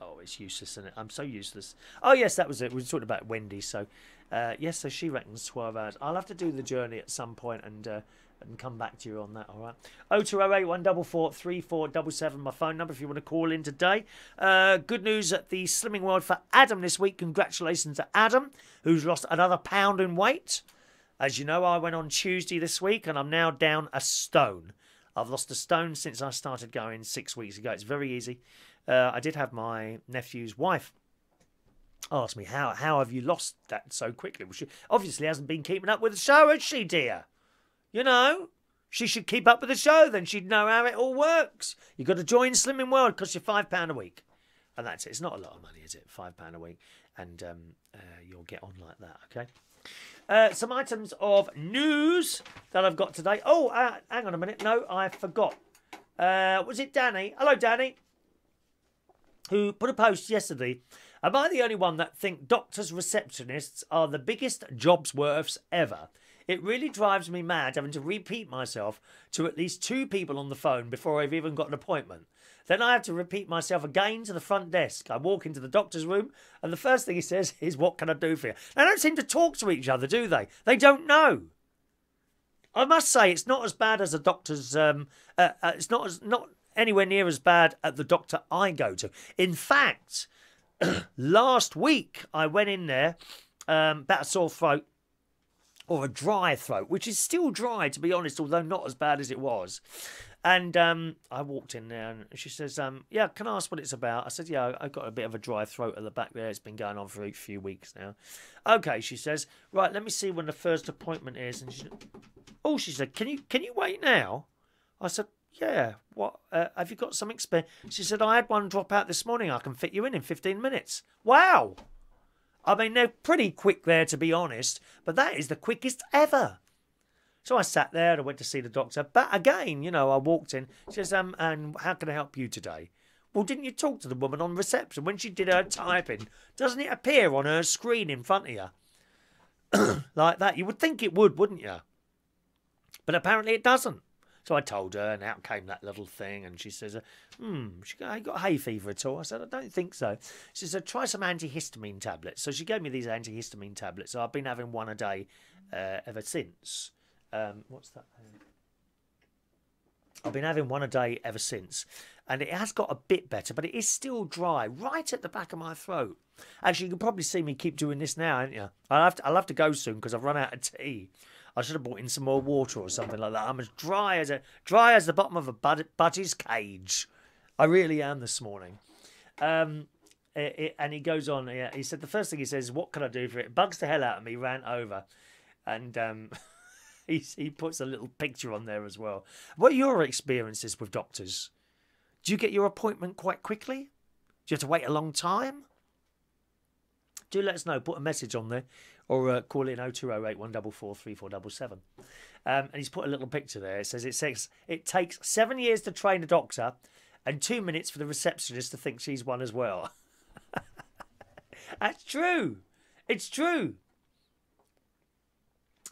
Oh, it's useless, isn't it? I'm so useless. Oh yes, that was it. We talked about Wendy. So uh, yes, so she reckons 12 hours. I'll have to do the journey at some point and uh, and come back to you on that, all right? 0208 144 3477, my phone number if you want to call in today. Uh, good news at the Slimming World for Adam this week. Congratulations to Adam, who's lost another pound in weight. As you know, I went on Tuesday this week and I'm now down a stone. I've lost a stone since I started going six weeks ago. It's very easy. Uh, I did have my nephew's wife ask me, how, how have you lost that so quickly? Well, she obviously hasn't been keeping up with the show, has she, dear? You know, she should keep up with the show, then she'd know how it all works. You've got to join Slimming World, costs you £5 a week. And that's it. It's not a lot of money, is it? £5 a week. And um, uh, you'll get on like that, okay? Uh, some items of news that I've got today. Oh, uh, hang on a minute. No, I forgot. Uh, was it Danny? Hello, Danny. Who put a post yesterday. Am I the only one that think doctors' receptionists are the biggest jobs worths ever? It really drives me mad having to repeat myself to at least two people on the phone before I've even got an appointment. Then I have to repeat myself again to the front desk. I walk into the doctor's room, and the first thing he says is, What can I do for you? They don't seem to talk to each other, do they? They don't know. I must say, it's not as bad as a doctor's. Um, uh, uh, it's not as not anywhere near as bad at the doctor I go to. In fact, last week I went in there, um, about a sore throat, or a dry throat, which is still dry, to be honest, although not as bad as it was. And um, I walked in there and she says, um, Yeah, can I ask what it's about? I said, Yeah, I've got a bit of a dry throat at the back there. It's been going on for a few weeks now. Okay, she says, Right, let me see when the first appointment is. And she Oh, she said, Can you can you wait now? I said, Yeah, what? Uh, have you got something spare? She said, I had one drop out this morning. I can fit you in in 15 minutes. Wow. I mean, they're pretty quick there, to be honest, but that is the quickest ever. So I sat there and I went to see the doctor. But again, you know, I walked in. She says, um, and how can I help you today? Well, didn't you talk to the woman on reception when she did her typing? Doesn't it appear on her screen in front of you? like that. You would think it would, wouldn't you? But apparently it doesn't. So I told her, and out came that little thing. And she says, "Hmm, she got, got hay fever at all?" I said, "I don't think so." She said, "Try some antihistamine tablets." So she gave me these antihistamine tablets. So I've been having one a day uh, ever since. Um, what's that? I've been having one a day ever since, and it has got a bit better, but it is still dry right at the back of my throat. Actually, you can probably see me keep doing this now, aren't you? I'll have to, I'll have to go soon because I've run out of tea. I should have brought in some more water or something like that. I'm as dry as a dry as the bottom of a buddy's cage. I really am this morning. Um, it, it, and he goes on. Yeah, he said the first thing he says, "What can I do for it?" Bugs the hell out of me. Ran over, and um, he he puts a little picture on there as well. What are your experiences with doctors? Do you get your appointment quite quickly? Do you have to wait a long time? Do let us know. Put a message on there or uh, call in 0208 144 3477. Um, and he's put a little picture there. It says it says it takes seven years to train a doctor and two minutes for the receptionist to think she's one as well. That's true. It's true.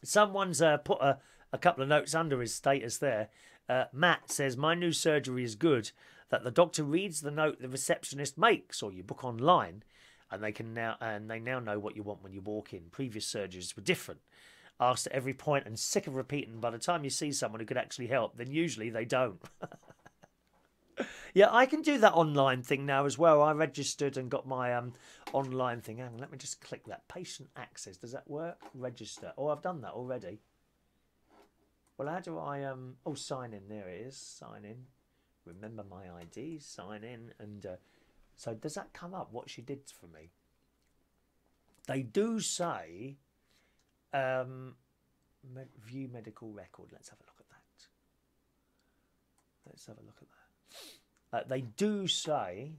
Someone's uh, put a, a couple of notes under his status there. Uh, Matt says, My new surgery is good. That the doctor reads the note the receptionist makes, or you book online, and they can now and they now know what you want when you walk in. Previous surgeries were different, asked at every point, and sick of repeating. By the time you see someone who could actually help, then usually they don't. yeah, I can do that online thing now as well. I registered and got my um online thing. Hang on, let me just click that patient access. Does that work? Register. Oh, I've done that already. Well, how do I um? Oh, sign in. There it is. Sign in. Remember my ID. Sign in. And uh, so, does that come up? What she did for me? They do say, um, view medical record. Let's have a look at that. Let's have a look at that. Uh, they do say.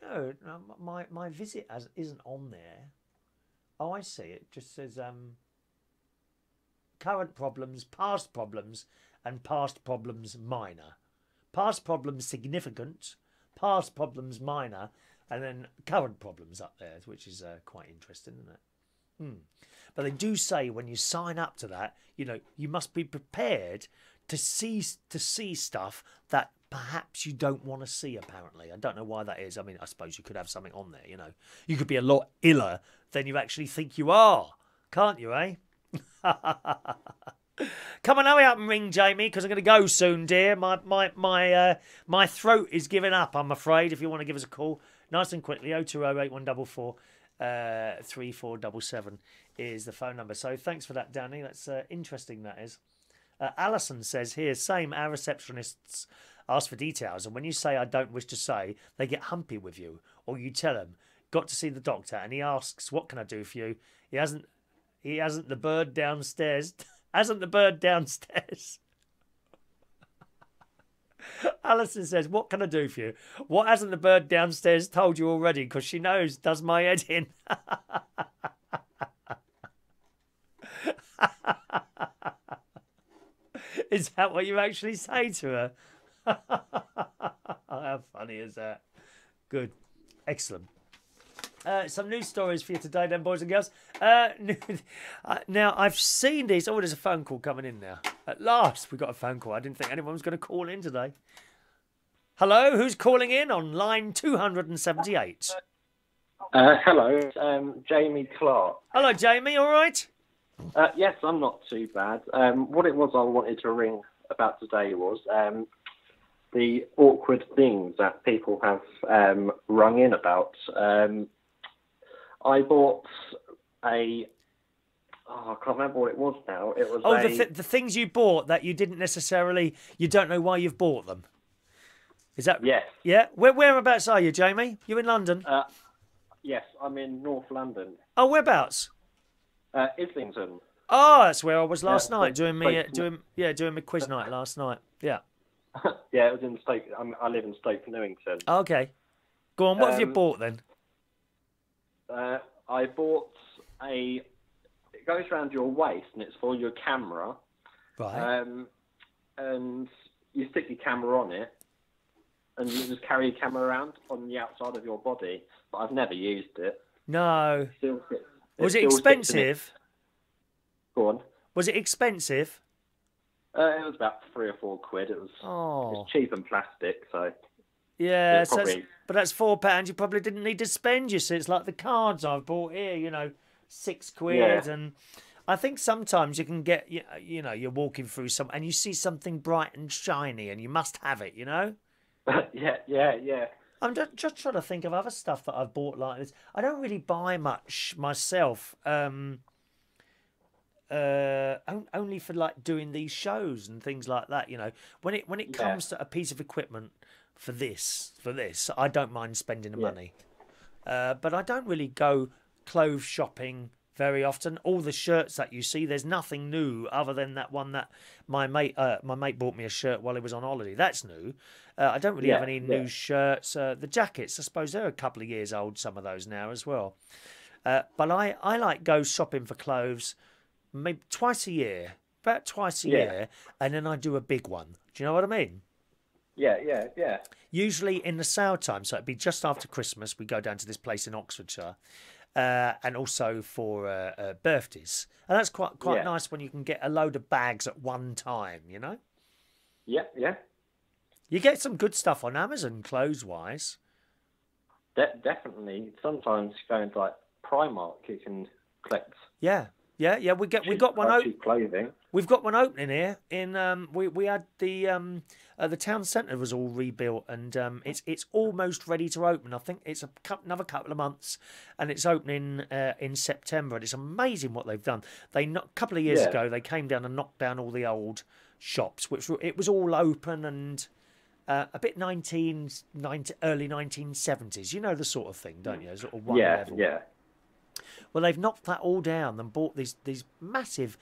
No, no, my my visit as isn't on there. Oh, I see. It just says um current problems, past problems, and past problems minor. Past problems significant, past problems minor, and then current problems up there, which is uh, quite interesting, isn't it? Hmm. But they do say when you sign up to that, you know, you must be prepared to see to see stuff that perhaps you don't want to see. Apparently, I don't know why that is. I mean, I suppose you could have something on there. You know, you could be a lot iller than you actually think you are, can't you? Eh? Come on, hurry up and ring Jamie because I'm going to go soon, dear. My my my uh, my throat is giving up. I'm afraid. If you want to give us a call, nice and quickly, 0208 uh, 3477 is the phone number. So thanks for that, Danny. That's uh, interesting. That is. Uh, Alison says here, same. Our receptionists ask for details, and when you say I don't wish to say, they get humpy with you, or you tell them got to see the doctor, and he asks, "What can I do for you?" He hasn't he hasn't the bird downstairs. hasn't the bird downstairs? Alison says, What can I do for you? What hasn't the bird downstairs told you already? Because she knows, does my head in. is that what you actually say to her? How funny is that? Good. Excellent. Uh, some news stories for you today, then, boys and girls. Uh, uh, now, I've seen these. Oh, there's a phone call coming in now. At last, we got a phone call. I didn't think anyone was going to call in today. Hello, who's calling in on line 278? Uh, hello, um, Jamie Clark. Hello, Jamie, all right? Uh, yes, I'm not too bad. Um, what it was I wanted to ring about today was um, the awkward things that people have um, rung in about. Um, I bought a. Oh, I can't remember what it was now. It was Oh, a, the, th- the things you bought that you didn't necessarily, you don't know why you've bought them. Is that yes, Yeah. Where whereabouts are you, Jamie? You in London? uh, yes. I'm in North London, oh, whereabouts? uh, Islington. Oh, that's where I was last Yeah, night doing me uh, doing yeah doing my quiz night last night. Yeah. yeah, it was in Stoke. I'm, I live in Stoke Newington. Okay. Go on. What have you Um, bought then? Uh, I bought a. It goes around your waist and it's for your camera. Right. Um, and you stick your camera on it, and you just carry your camera around on the outside of your body. But I've never used it. no. Still sits- Was it it. expensive? Go on. Was it expensive? Uh, it was about three or four quid. It was Oh. it's cheap and plastic, so Yeah, so that's- but that's four pounds you probably didn't need to spend. You see, it's like the cards I've bought here. You know, six quid, Yeah. and I think sometimes you can get you you know you're walking through some and you see something bright and shiny and you must have it. You know. yeah, yeah, yeah. I'm just, just trying to think of other stuff that I've bought like this. I don't really buy much myself. Um, uh, only for like doing these shows and things like that. You know, when it when it Yeah. comes to a piece of equipment for this for this, I don't mind spending the Yeah. money. Uh, but I don't really go clothes shopping very often. All the shirts that you see, there's nothing new other than that one that my mate uh, my mate bought me a shirt while he was on holiday. That's new. Uh, I don't really have any yeah. new shirts. Uh, the jackets, I suppose they're a couple of years old. Some of those now as well. Uh, but I I like go shopping for clothes maybe twice a year, about twice a Yeah. year, and then I do a big one. Do you know what I mean? Yeah, yeah, yeah. usually in the sale time. So it'd be just after Christmas. We go down to this place in Oxfordshire, uh, and also for uh, uh, birthdays. And that's quite quite Yeah. nice when you can get a load of bags at one time. You know, Yeah, yeah. you get some good stuff on Amazon clothes wise. De- definitely. Sometimes going to like Primark, you can collect. Yeah, yeah, yeah. We get we got one out. We've got one opening here. In um, we we had the um, uh, the town centre was all rebuilt, and um, it's it's almost ready to open. I think it's a cou- another couple of months, and it's opening uh, in September. And it's amazing what they've done. They a couple of years Yeah. ago they came down and knocked down all the old shops, which were, it was all open and. Uh, a bit 19, 19, early 1970s. You know the sort of thing, don't you? Sort of one yeah, level. yeah. Well, they've knocked that all down and bought these these massive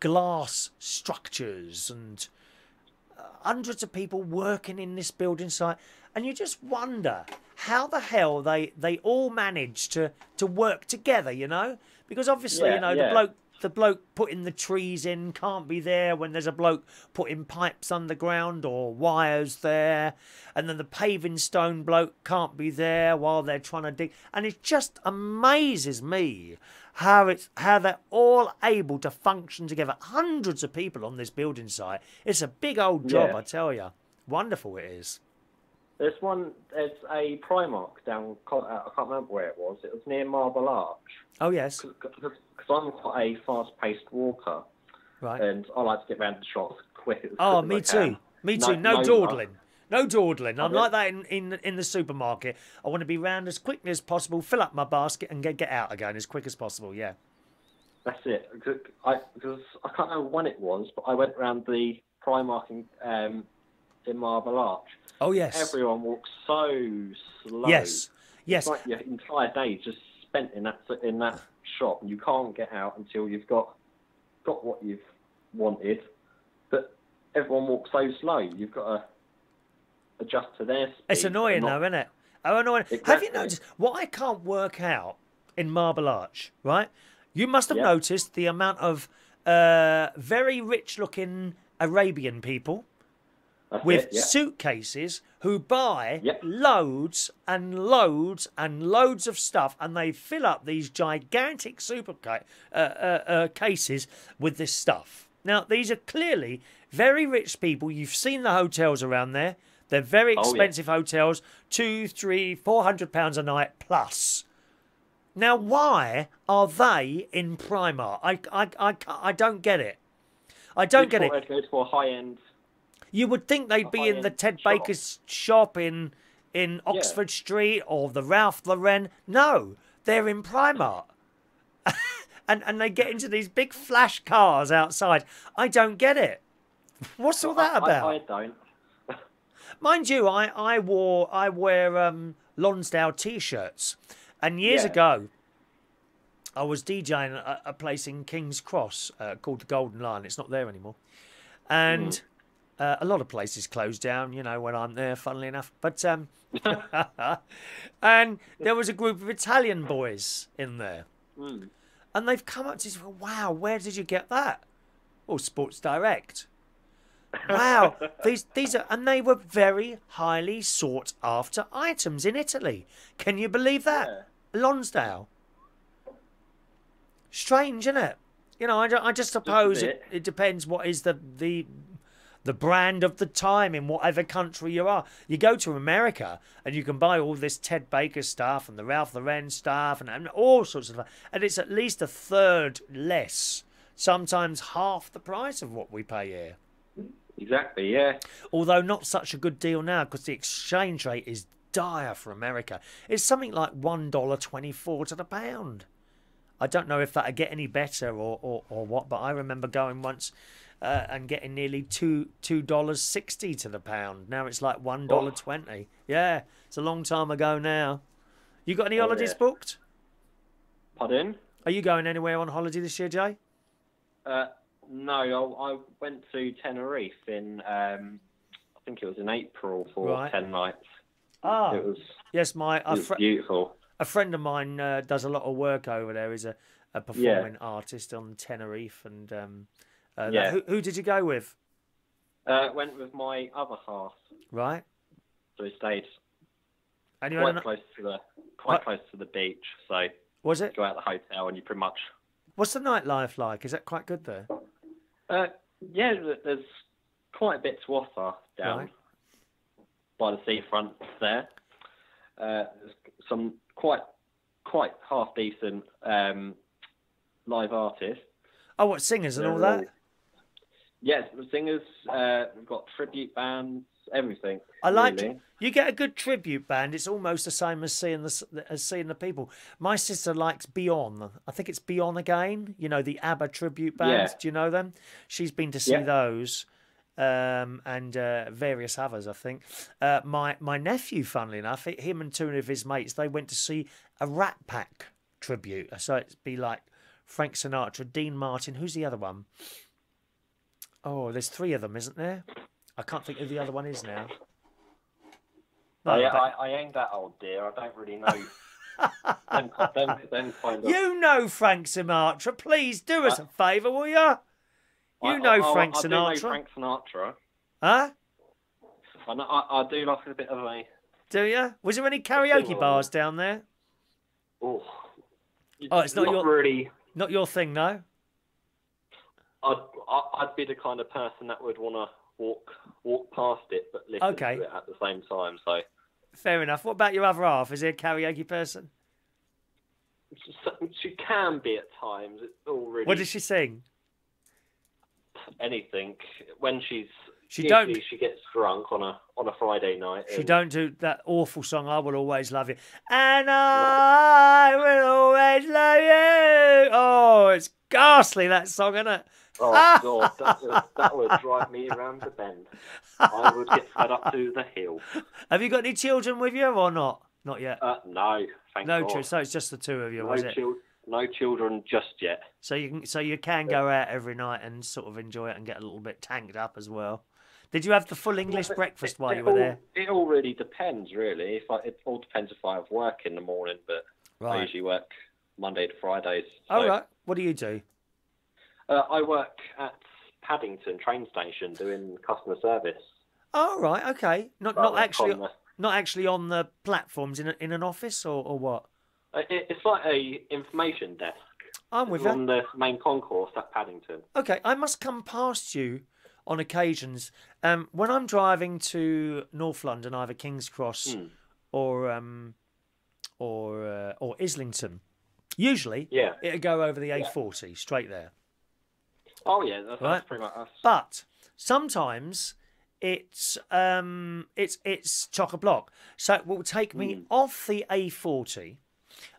glass structures and uh, hundreds of people working in this building site, and you just wonder how the hell they they all manage to to work together. You know, because obviously Yeah, you know the bloke. The bloke putting the trees in can't be there when there's a bloke putting pipes underground or wires there, and then the paving stone bloke can't be there while they're trying to dig. And it just amazes me how it's how they're all able to function together. Hundreds of people on this building site. It's a big old job, Yeah. I tell you. Wonderful it is. There's one. There's a Primark down. I can't remember where it was. It was near Marble Arch. Oh yes, Because I'm quite a fast-paced walker, right. and I like to get round the shops quick as Oh, me too. Me No- too. No, no dawdling. No dawdling. I'm like that in, in in the supermarket. I want to be round as quickly as possible, fill up my basket, and get get out again as quick as possible. Yeah. That's it. Because I, because I can't remember when it was, but I went round the Primark in, um, in Marble Arch. Oh yes. Everyone walks so slow. Yes. Yes. It's like your entire day just spent in that in that shop, and you can't get out until you've got got what you've wanted. But everyone walks so slow. You've got to adjust to their speed. It's annoying not- though, isn't it? Oh, annoying. Have you noticed what I can't work out in Marble Arch, right? You must have Yeah. noticed the amount of uh, very rich looking Arabian people That's with it, yeah. suitcases who buy Yep. loads and loads and loads of stuff and they fill up these gigantic super uh, uh, uh, cases with this stuff. Now, these are clearly very rich people. You've seen the hotels around there. They're very Oh, yeah. expensive hotels, two, three, four hundred pounds a night plus. Now, why are they in Primark? I, I, I, I don't get it. I don't You'd get it. thought I'd go to high end. You would think they'd be in the Ted shop. Baker's shop in in Oxford Street or the Ralph Lauren. No, they're in Primark. and and they get into these big flash cars outside. I don't get it. What's all that about? I, I don't. Mind you, I, I wore I wear um, Lonsdale t-shirts, and years Yeah. ago, I was DJing a, a place in King's Cross uh, called the Golden Lion. It's not there anymore, and uh, a lot of places closed down. You know when I'm there, funnily enough. But um, and there was a group of Italian boys in there, Mm. and they've come up to me, "Wow, where did you get that?" Oh, Sports Direct. Wow, these these are and they were very highly sought after items in Italy. Can you believe that? Lonsdale. Strange, isn't it? You know, I, I just suppose it, it depends what is the the the brand of the time in whatever country you are. You go to America and you can buy all this Ted Baker stuff and the Ralph Lauren stuff and, and all sorts of stuff, and it's at least a third less, sometimes half the price of what we pay here. Exactly. Yeah. Although not such a good deal now because the exchange rate is dire for America. It's something like one dollar twenty-four to the pound. I don't know if that'll get any better or, or, or what, but I remember going once uh, and getting nearly two two dollars sixty to the pound. Now it's like one dollar twenty. Yeah, it's a long time ago now. You got any Oh, holidays yeah. booked? Pardon? Are you going anywhere on holiday this year, Jay? Uh, no, I, I went to Tenerife in, um, I think it was in April for Right. 10 nights. Ah, It was, yes, my it a, was fr- beautiful. a friend of mine uh, does a lot of work over there. He's a, a performing artist on Tenerife, and um, uh, that- Yeah. who, who did you go with? Uh, went with my other half, Right, so we stayed and you quite an, close to the quite What? close to the beach. So was it? go out the hotel and you pretty much What's the nightlife like? Is that quite good there? uh, yeah, there's quite a bit to offer down Right. by the seafront there. Uh, there's some quite quite half decent um, live artists. Oh, what singers and all that? Yes, the singers. Uh, we've got tribute bands, everything. I like really. you get a good tribute band. It's almost the same as seeing the as seeing the people. My sister likes Björn. I think it's Björn Again. You know the ABBA tribute bands. Yeah. Do you know them? She's been to see Yeah. those, um, and uh, various others. I think. Uh, my my nephew, funnily enough, hi- him and two of his mates, they went to see a Rat Pack tribute. So it'd be like Frank Sinatra, Dean Martin. Who's the other one? Oh, there's three of them, isn't there? I can't think who the other one is now. No, I, I, I ain't that old, dear. I don't really know. them, them, them kind of. You know Frank Sinatra. Please do us a favour, will you? You I- know Frank I do know Sinatra, Frank Sinatra. huh? I, know, I, I do like a bit of a. Do you? Was there any karaoke bars down there? Oh, Oh, it's not your- really. Not your thing, no. I'd I'd be the kind of person that would want to walk walk past it, but listen Okay. to it at the same time. So Fair enough. What about your other half? Is he a karaoke person? she- can be at times. It's all really What does she sing? anything when she's. She usually don't- She gets drunk on a on a Friday night. She don't do that awful song. I will always love you, and I will always love you. Oh, it's ghastly that song, isn't it? Oh God, that would, that would drive me around the bend. I would get fed up to the hill. Have you got any children with you or not? Not yet. Uh, no, thank No, God. true. So it's just the two of you, no, was it? chil- no children just yet. So you can, so you can go out every night and sort of enjoy it and get a little bit tanked up as well. Did you have the full English breakfast while it you were all, there? It all really depends, really. If I, it all depends if I have work in the morning, but I usually work Monday to Fridays. All so- right. What do you do? Uh, I work at Paddington train station doing customer service. Oh right, Okay. Not not actually on the- not actually on the platforms in a, in an office or, or what? Uh, it, it's like a information desk I'm with you. on the main concourse at Paddington. Okay, I must come past you on occasions. Um, when I'm driving to North London, either King's Cross Hmm. or um, or uh, or Islington. Usually, Yeah. it'll go over the A40 straight there. Oh yeah, that's, Right. that's pretty much us. But sometimes it's um, it's it's chock a block. So it will take me off the A40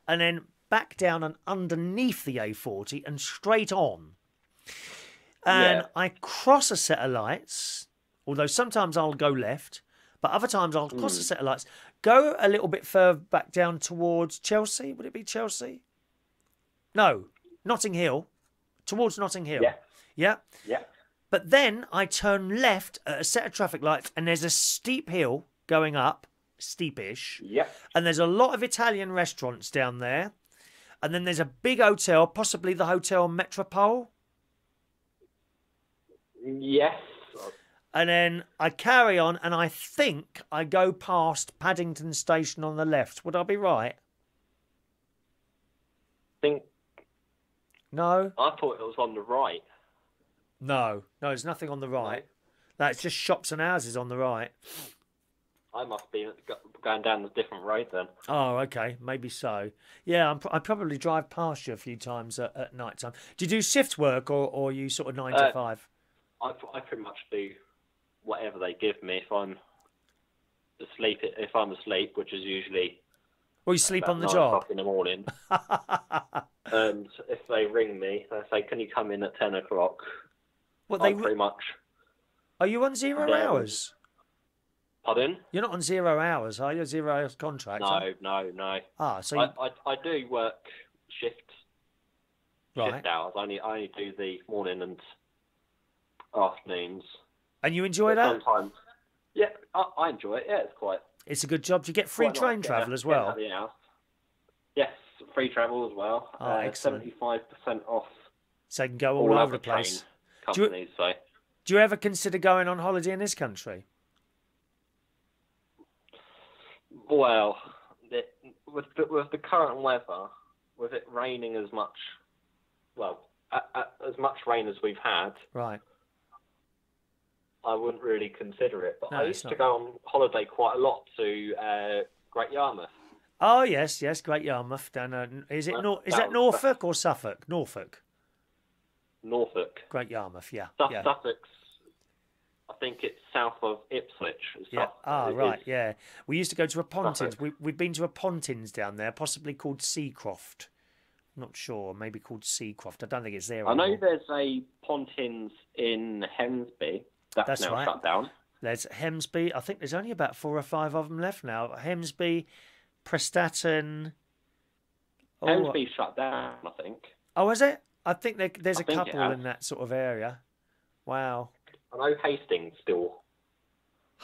and then back down and underneath the A40 and straight on. And Yeah. I cross a set of lights, although sometimes I'll go left, but other times I'll cross a set of lights, go a little bit further back down towards Chelsea. Would it be Chelsea? No, Notting Hill. Towards Notting Hill. Yeah. Yeah. Yeah. But then I turn left at a set of traffic lights, and there's a steep hill going up, steepish, Yeah. and there's a lot of Italian restaurants down there, and then there's a big hotel, possibly the Hotel Metropole, Yes. and then I carry on, and I think I go past Paddington Station on the left. Would I be right? think No, I thought it was on the right. No, no. There's nothing on the right. That's just shops and houses on the right. I must be going down a different road then. Oh, okay, maybe so. Yeah, I'm, I probably drive past you a few times at, at night time. Do you do shift work or, or are you sort of nine to Uh, five? I, I pretty much do whatever they give me if I'm asleep. If I'm asleep, which is usually well, you sleep on the job? in the morning, and if they ring me, they say, "Can you come in at ten o'clock?" What they I'm pretty much. are you on zero Yeah. hours? Pardon? You're not on zero hours, are you? Zero hours contract? No, no, no. Ah, so you, I, I, I do work shift right. shift hours. I only I only do the morning and afternoons. And you enjoy But that? Sometimes, yeah, I, I enjoy it. Yeah, it's quite It's a good job. Do you get free quite nice train travel out- as well? house. Yes, free travel as well. Oh, uh, excellent. Seventy-five percent off So you can go all, all, over the place. train Do you- So Do you ever consider going on holiday in this country? well, the, with the, with the current weather, with it raining as much, well, a a as much rain as we've had, Right. I wouldn't really consider it. But No, I used to go on holiday quite a lot to uh, Great Yarmouth. Oh yes, yes, Great Yarmouth down. Uh, is it? Uh, Nor- is that that Norfolk or Suffolk? Norfolk. Norfolk. Great Yarmouth. Yeah. Su- yeah. Sussex. I think it's south of Ipswich. Yeah. Ah, right. is- Yeah. We used to go to a Pontins. We we've been to a Pontins down there, possibly called Seacroft. Not sure. Maybe called Seacroft. I don't think it's there I know there's a Pontins in Hemsby. That's, That's now right. shut down. There's Hemsby. I think there's only about four or five of them left now. Hemsby, Prestatyn. Oh, Hemsby shut down, I think. oh, is it? I think there, there's I a think couple in that sort of area. Wow. I know Hastings still.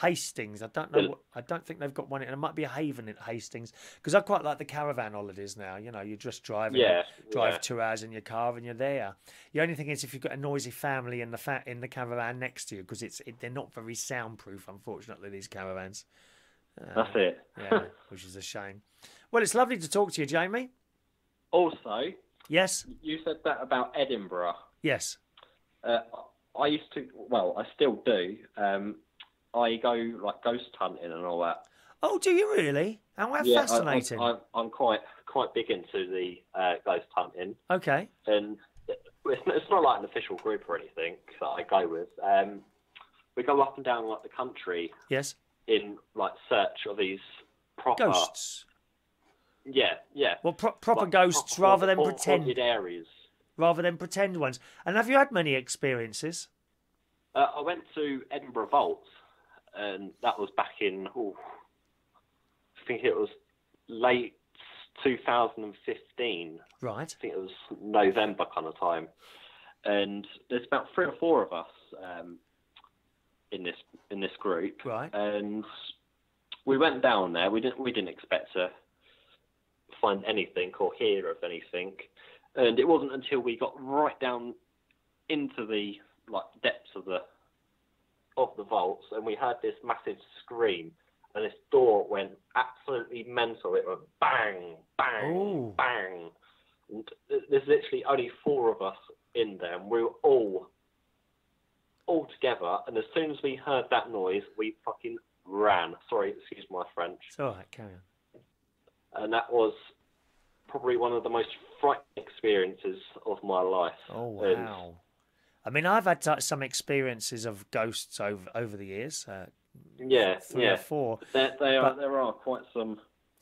Hastings. I don't know. What, I don't think they've got one. in- It might be a Haven at Hastings because I quite like the caravan holidays now. You know, you just drive. Yeah, drive yeah. two hours in your car and you're there. The only thing is if you've got a noisy family in the fa- in the caravan next to you because it's it, they're not very soundproof. Unfortunately, these caravans. Uh, That's it. yeah, which is a shame. Well, it's lovely to talk to you, Jamie. also, Yes, you said that about Edinburgh. yes. Uh, I used to, well, I still do. Um, I go like ghost hunting and all that. Oh, do you really? How I- fascinating. I, I'm quite quite big into the uh, ghost hunting, okay. and it's, it's not like an official group or anything that I go with. Um, we go up and down like the country Yes. in like search of these proper Ghosts. Yeah, yeah. Well, pro- proper Like, ghosts proper rather than haunted pretend, areas. rather than pretend ones. And have you had many experiences? Uh, I went to Edinburgh Vaults, and that was back in, ooh, I think it was late 2015. Right. I think it was November kind of time. And there's about three or four of us um, in this in this group, Right. and we went down there. We didn't we didn't expect to find anything or hear of anything, and it wasn't until we got right down into the like depths of the of the vaults, and we heard this massive scream, and this door went absolutely mental. It went bang, bang, Ooh. bang. And there's literally only four of us in there, and we were all all together. And as soon as we heard that noise, we fucking ran. Sorry, excuse my French. It's all right. Carry on. And that was probably one of the most frightening experiences of my life. Oh And wow. I mean, I've had uh, some experiences of ghosts over over the years, uh, yeah, three yeah. or four. There, they are, there are quite some.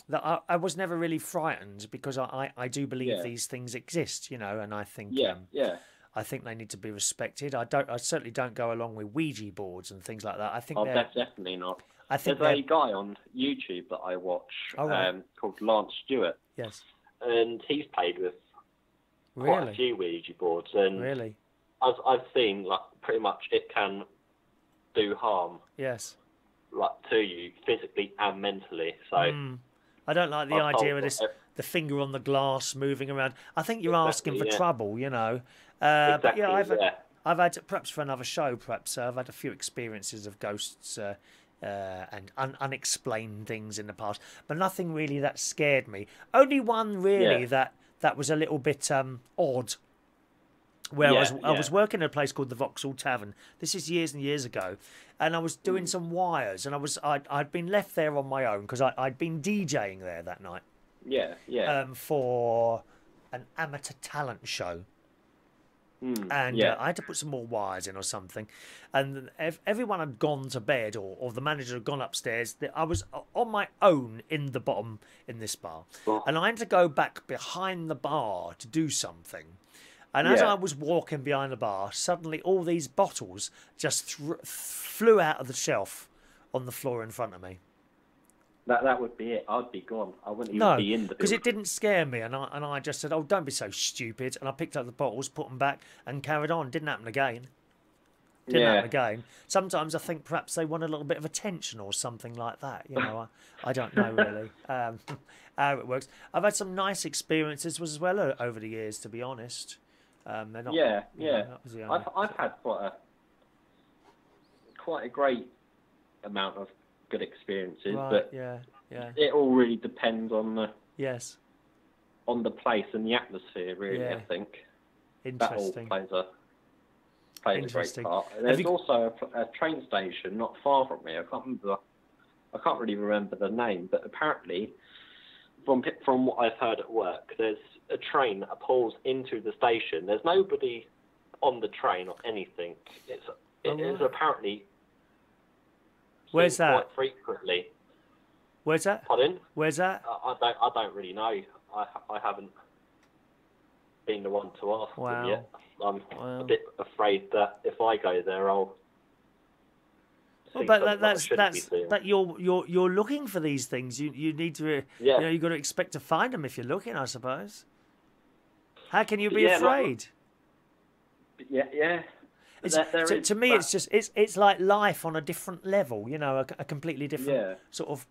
That I, I was never really frightened because I, I, I do believe Yeah. these things exist, you know, and I think Yeah, um, yeah. I think they need to be respected. I don't. I certainly don't go along with Ouija boards and things like that. I think Oh, that's definitely not. I think There's they're. a guy on YouTube that I watch Oh, right. um, called Lance Stewart, Yes. and he's played with quite a Really. few Ouija boards, and Really. as I've seen, like pretty much it can do harm, Yes. like to you physically and mentally. So Mm. I don't like the I've idea of this the finger on the glass moving around. I think you're asking for yeah. trouble, you know. Uh, but yeah, I've yeah. I've had perhaps for another show, perhaps uh, I've had a few experiences of ghosts uh, uh, and un- unexplained things in the past, but nothing really that scared me. Only one really Yeah. that that was a little bit um, odd. Where I Yeah, was I was working at a place called the Vauxhall Tavern. This is years and years ago, and I was Mm. doing some wires, and I was I'd, I'd been left there on my own because I'd been DJing there that night yeah, yeah, um, for an amateur talent show Mm, and yeah, uh, I had to put some more wires in or something. And ev- everyone had gone to bed, or, or the manager had gone upstairs. I was on my own in the bottom in this bar, Oh. and I had to go back behind the bar to do something. And as Yeah. I was walking behind the bar, suddenly all these bottles just flew out of the shelf on the floor in front of me. That that would be it. I'd be gone. I wouldn't even No, be in the because it didn't scare me, and I and I just said, "Oh, don't be so stupid." And I picked up the bottles, put them back, and carried on. Didn't happen again. Didn't Yeah. happen again. Sometimes I think perhaps they want a little bit of attention or something like that. You know, I, I don't know really um, how it works. I've had some nice experiences as well over the years, to be honest. Um, they're not. Yeah, know, yeah. that was the only- I've I've had quite a quite a great amount of good experiences, right. but Yeah. Yeah. it all really depends on the Yes. on the place and the atmosphere. Really, Yeah. I think that all Interesting. plays a plays a great Interesting. part. And there's you- also a, a train station not far from me. I can't remember. I can't really remember the name, but apparently from from what I've heard at work, there's a train that pulls into the station. There's nobody on the train or anything. It's it Oh, is apparently. Where's that? Quite frequently. Where's that? Pardon? Where's that? I, I don't. I don't really know. I I haven't been the one to ask Wow. them yet. I'm Wow. a bit afraid that if I go there, I'll. Well, but that, that that's that's that you're you're you're looking for these things. You you need to Yeah. you know you've got to expect to find them if you're looking. I suppose. How can you be Yeah, like- afraid? Yeah, yeah. It's, to, to me, that- it's just it's it's like life on a different level. You know, a, a completely different Yeah. sort of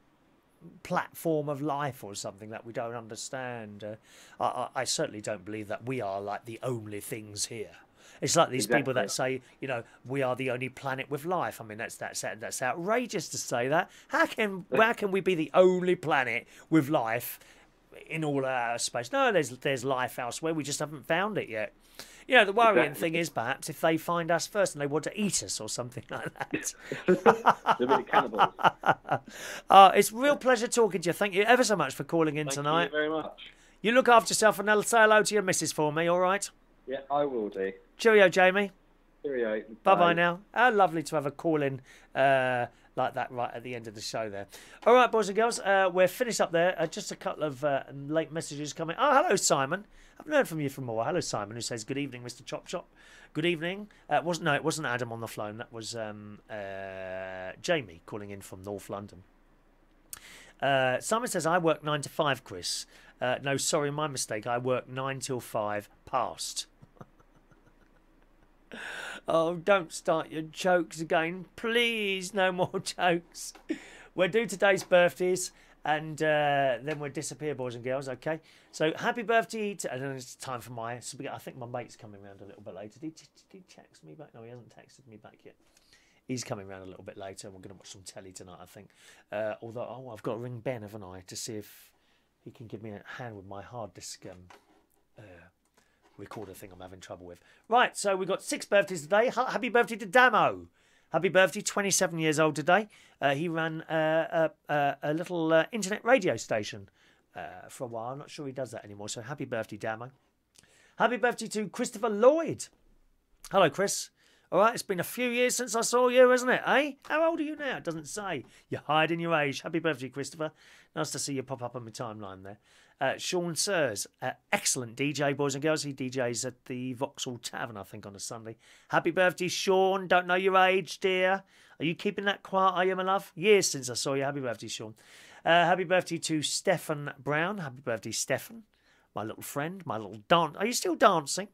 platform of life or something that we don't understand. Uh, I, I, I certainly don't believe that we are like the only things here. It's like these people that say, you know, we are the only planet with life. I mean, that's that's that's outrageous to say that. How can how can we be the only planet with life in all our space? No, there's there's life elsewhere. We just haven't found it yet. You know, the worrying Exactly. thing is perhaps if they find us first and they want to eat us or something like that. They're really cannibals. Uh, it's a real pleasure talking to you. Thank you ever so much for calling in Thank tonight. you very much. You look after yourself and I'll say hello to your missus for me, all right? Yeah, I will do. Cheerio, Jamie. Cheerio. Bye bye now. How lovely to have a call in uh, like that right at the end of the show there. All right, boys and girls, uh, we're finished up there. Uh, just a couple of uh, late messages coming. Oh, hello, Simon. I haven't heard from you a while. Hello, Simon, who says, Good evening, Mr. Chop Chop. Good evening. Uh, wasn't No, it wasn't Adam on the phone. That was um, uh, Jamie calling in from North London. Uh, Simon says, I work 9 to 5, Chris. No, sorry, my mistake. I work 9 till 5 past. Oh, don't start your jokes again. Please, no more jokes. We're due today's birthdays and uh, then we'll disappear, boys and girls, okay? So, happy birthday to. And then it's time for my. I think my mate's coming round a little bit later. Did, did, did he text me back? No, he hasn't texted me back yet. He's coming round a little bit later we're going to watch some telly tonight, I think. Uh, although, oh, I've got to ring Ben, haven't I, to see if he can give me a hand with my hard disk um, uh, recorder thing I'm having trouble with. Right, so we've got six birthdays today. Ha- Happy birthday to Damo. Happy birthday, 27 years old today. Uh, he ran uh, a, a, a little uh, internet radio station uh, for a while. I'm not sure he does that anymore. So happy birthday, Damo. Happy birthday to Christopher Lloyd. Hello, Chris. All right, it's been a few years since I saw you, isn't it? Eh? How old are you now? It doesn't say. You're hiding your age. Happy birthday, Christopher. Nice to see you pop up on my timeline there. Uh, Sean Sirs, uh, excellent DJ, boys and girls. He DJs at the Vauxhall Tavern, I think, on a Sunday. Happy birthday, Sean. Don't know your age, dear. Are you keeping that quiet, are you, my love? Years since I saw you. Happy birthday, Sean. Uh, happy birthday to Stefan Brown. Happy birthday, Stefan. My little friend, my little dance. Are you still dancing?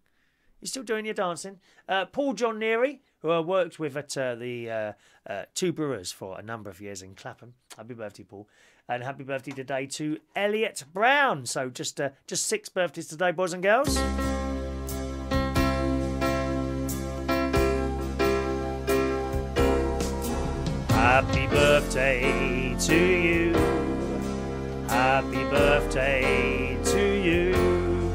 You still doing your dancing? Uh, Paul John Neary, who I worked with at uh, the uh, uh, Two Brewers for a number of years in Clapham. Happy birthday, Paul. And happy birthday today to Elliott Brown. So just uh, just six birthdays today, boys and girls. Happy birthday to you. Happy birthday to you.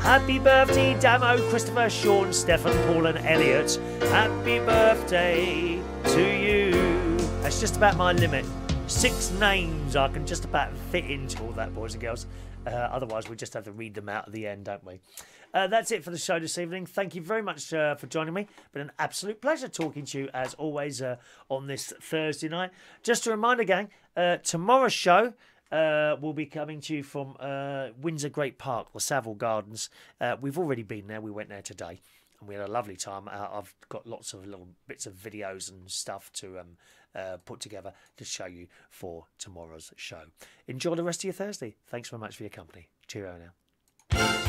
Happy birthday, Damo, Christopher, Sean, Stefan, Paul, and Elliott. Happy birthday to you. That's just about my limit. Six names I can just about fit into all that, boys and girls. Uh, otherwise, we just have to read them out at the end, don't we? Uh, that's it for the show this evening. Thank you very much uh, for joining me. Been an absolute pleasure talking to you as always uh, on this Thursday night. Just a reminder, gang, uh, tomorrow's show uh, will be coming to you from uh, Windsor Great Park, the Savill Gardens. We've already been there. We went there today, and we had a lovely time. Uh, I've got lots of little bits of videos and stuff to um, uh, put together to show you for tomorrow's show. Enjoy the rest of your Thursday. Thanks very much for your company. Cheerio now.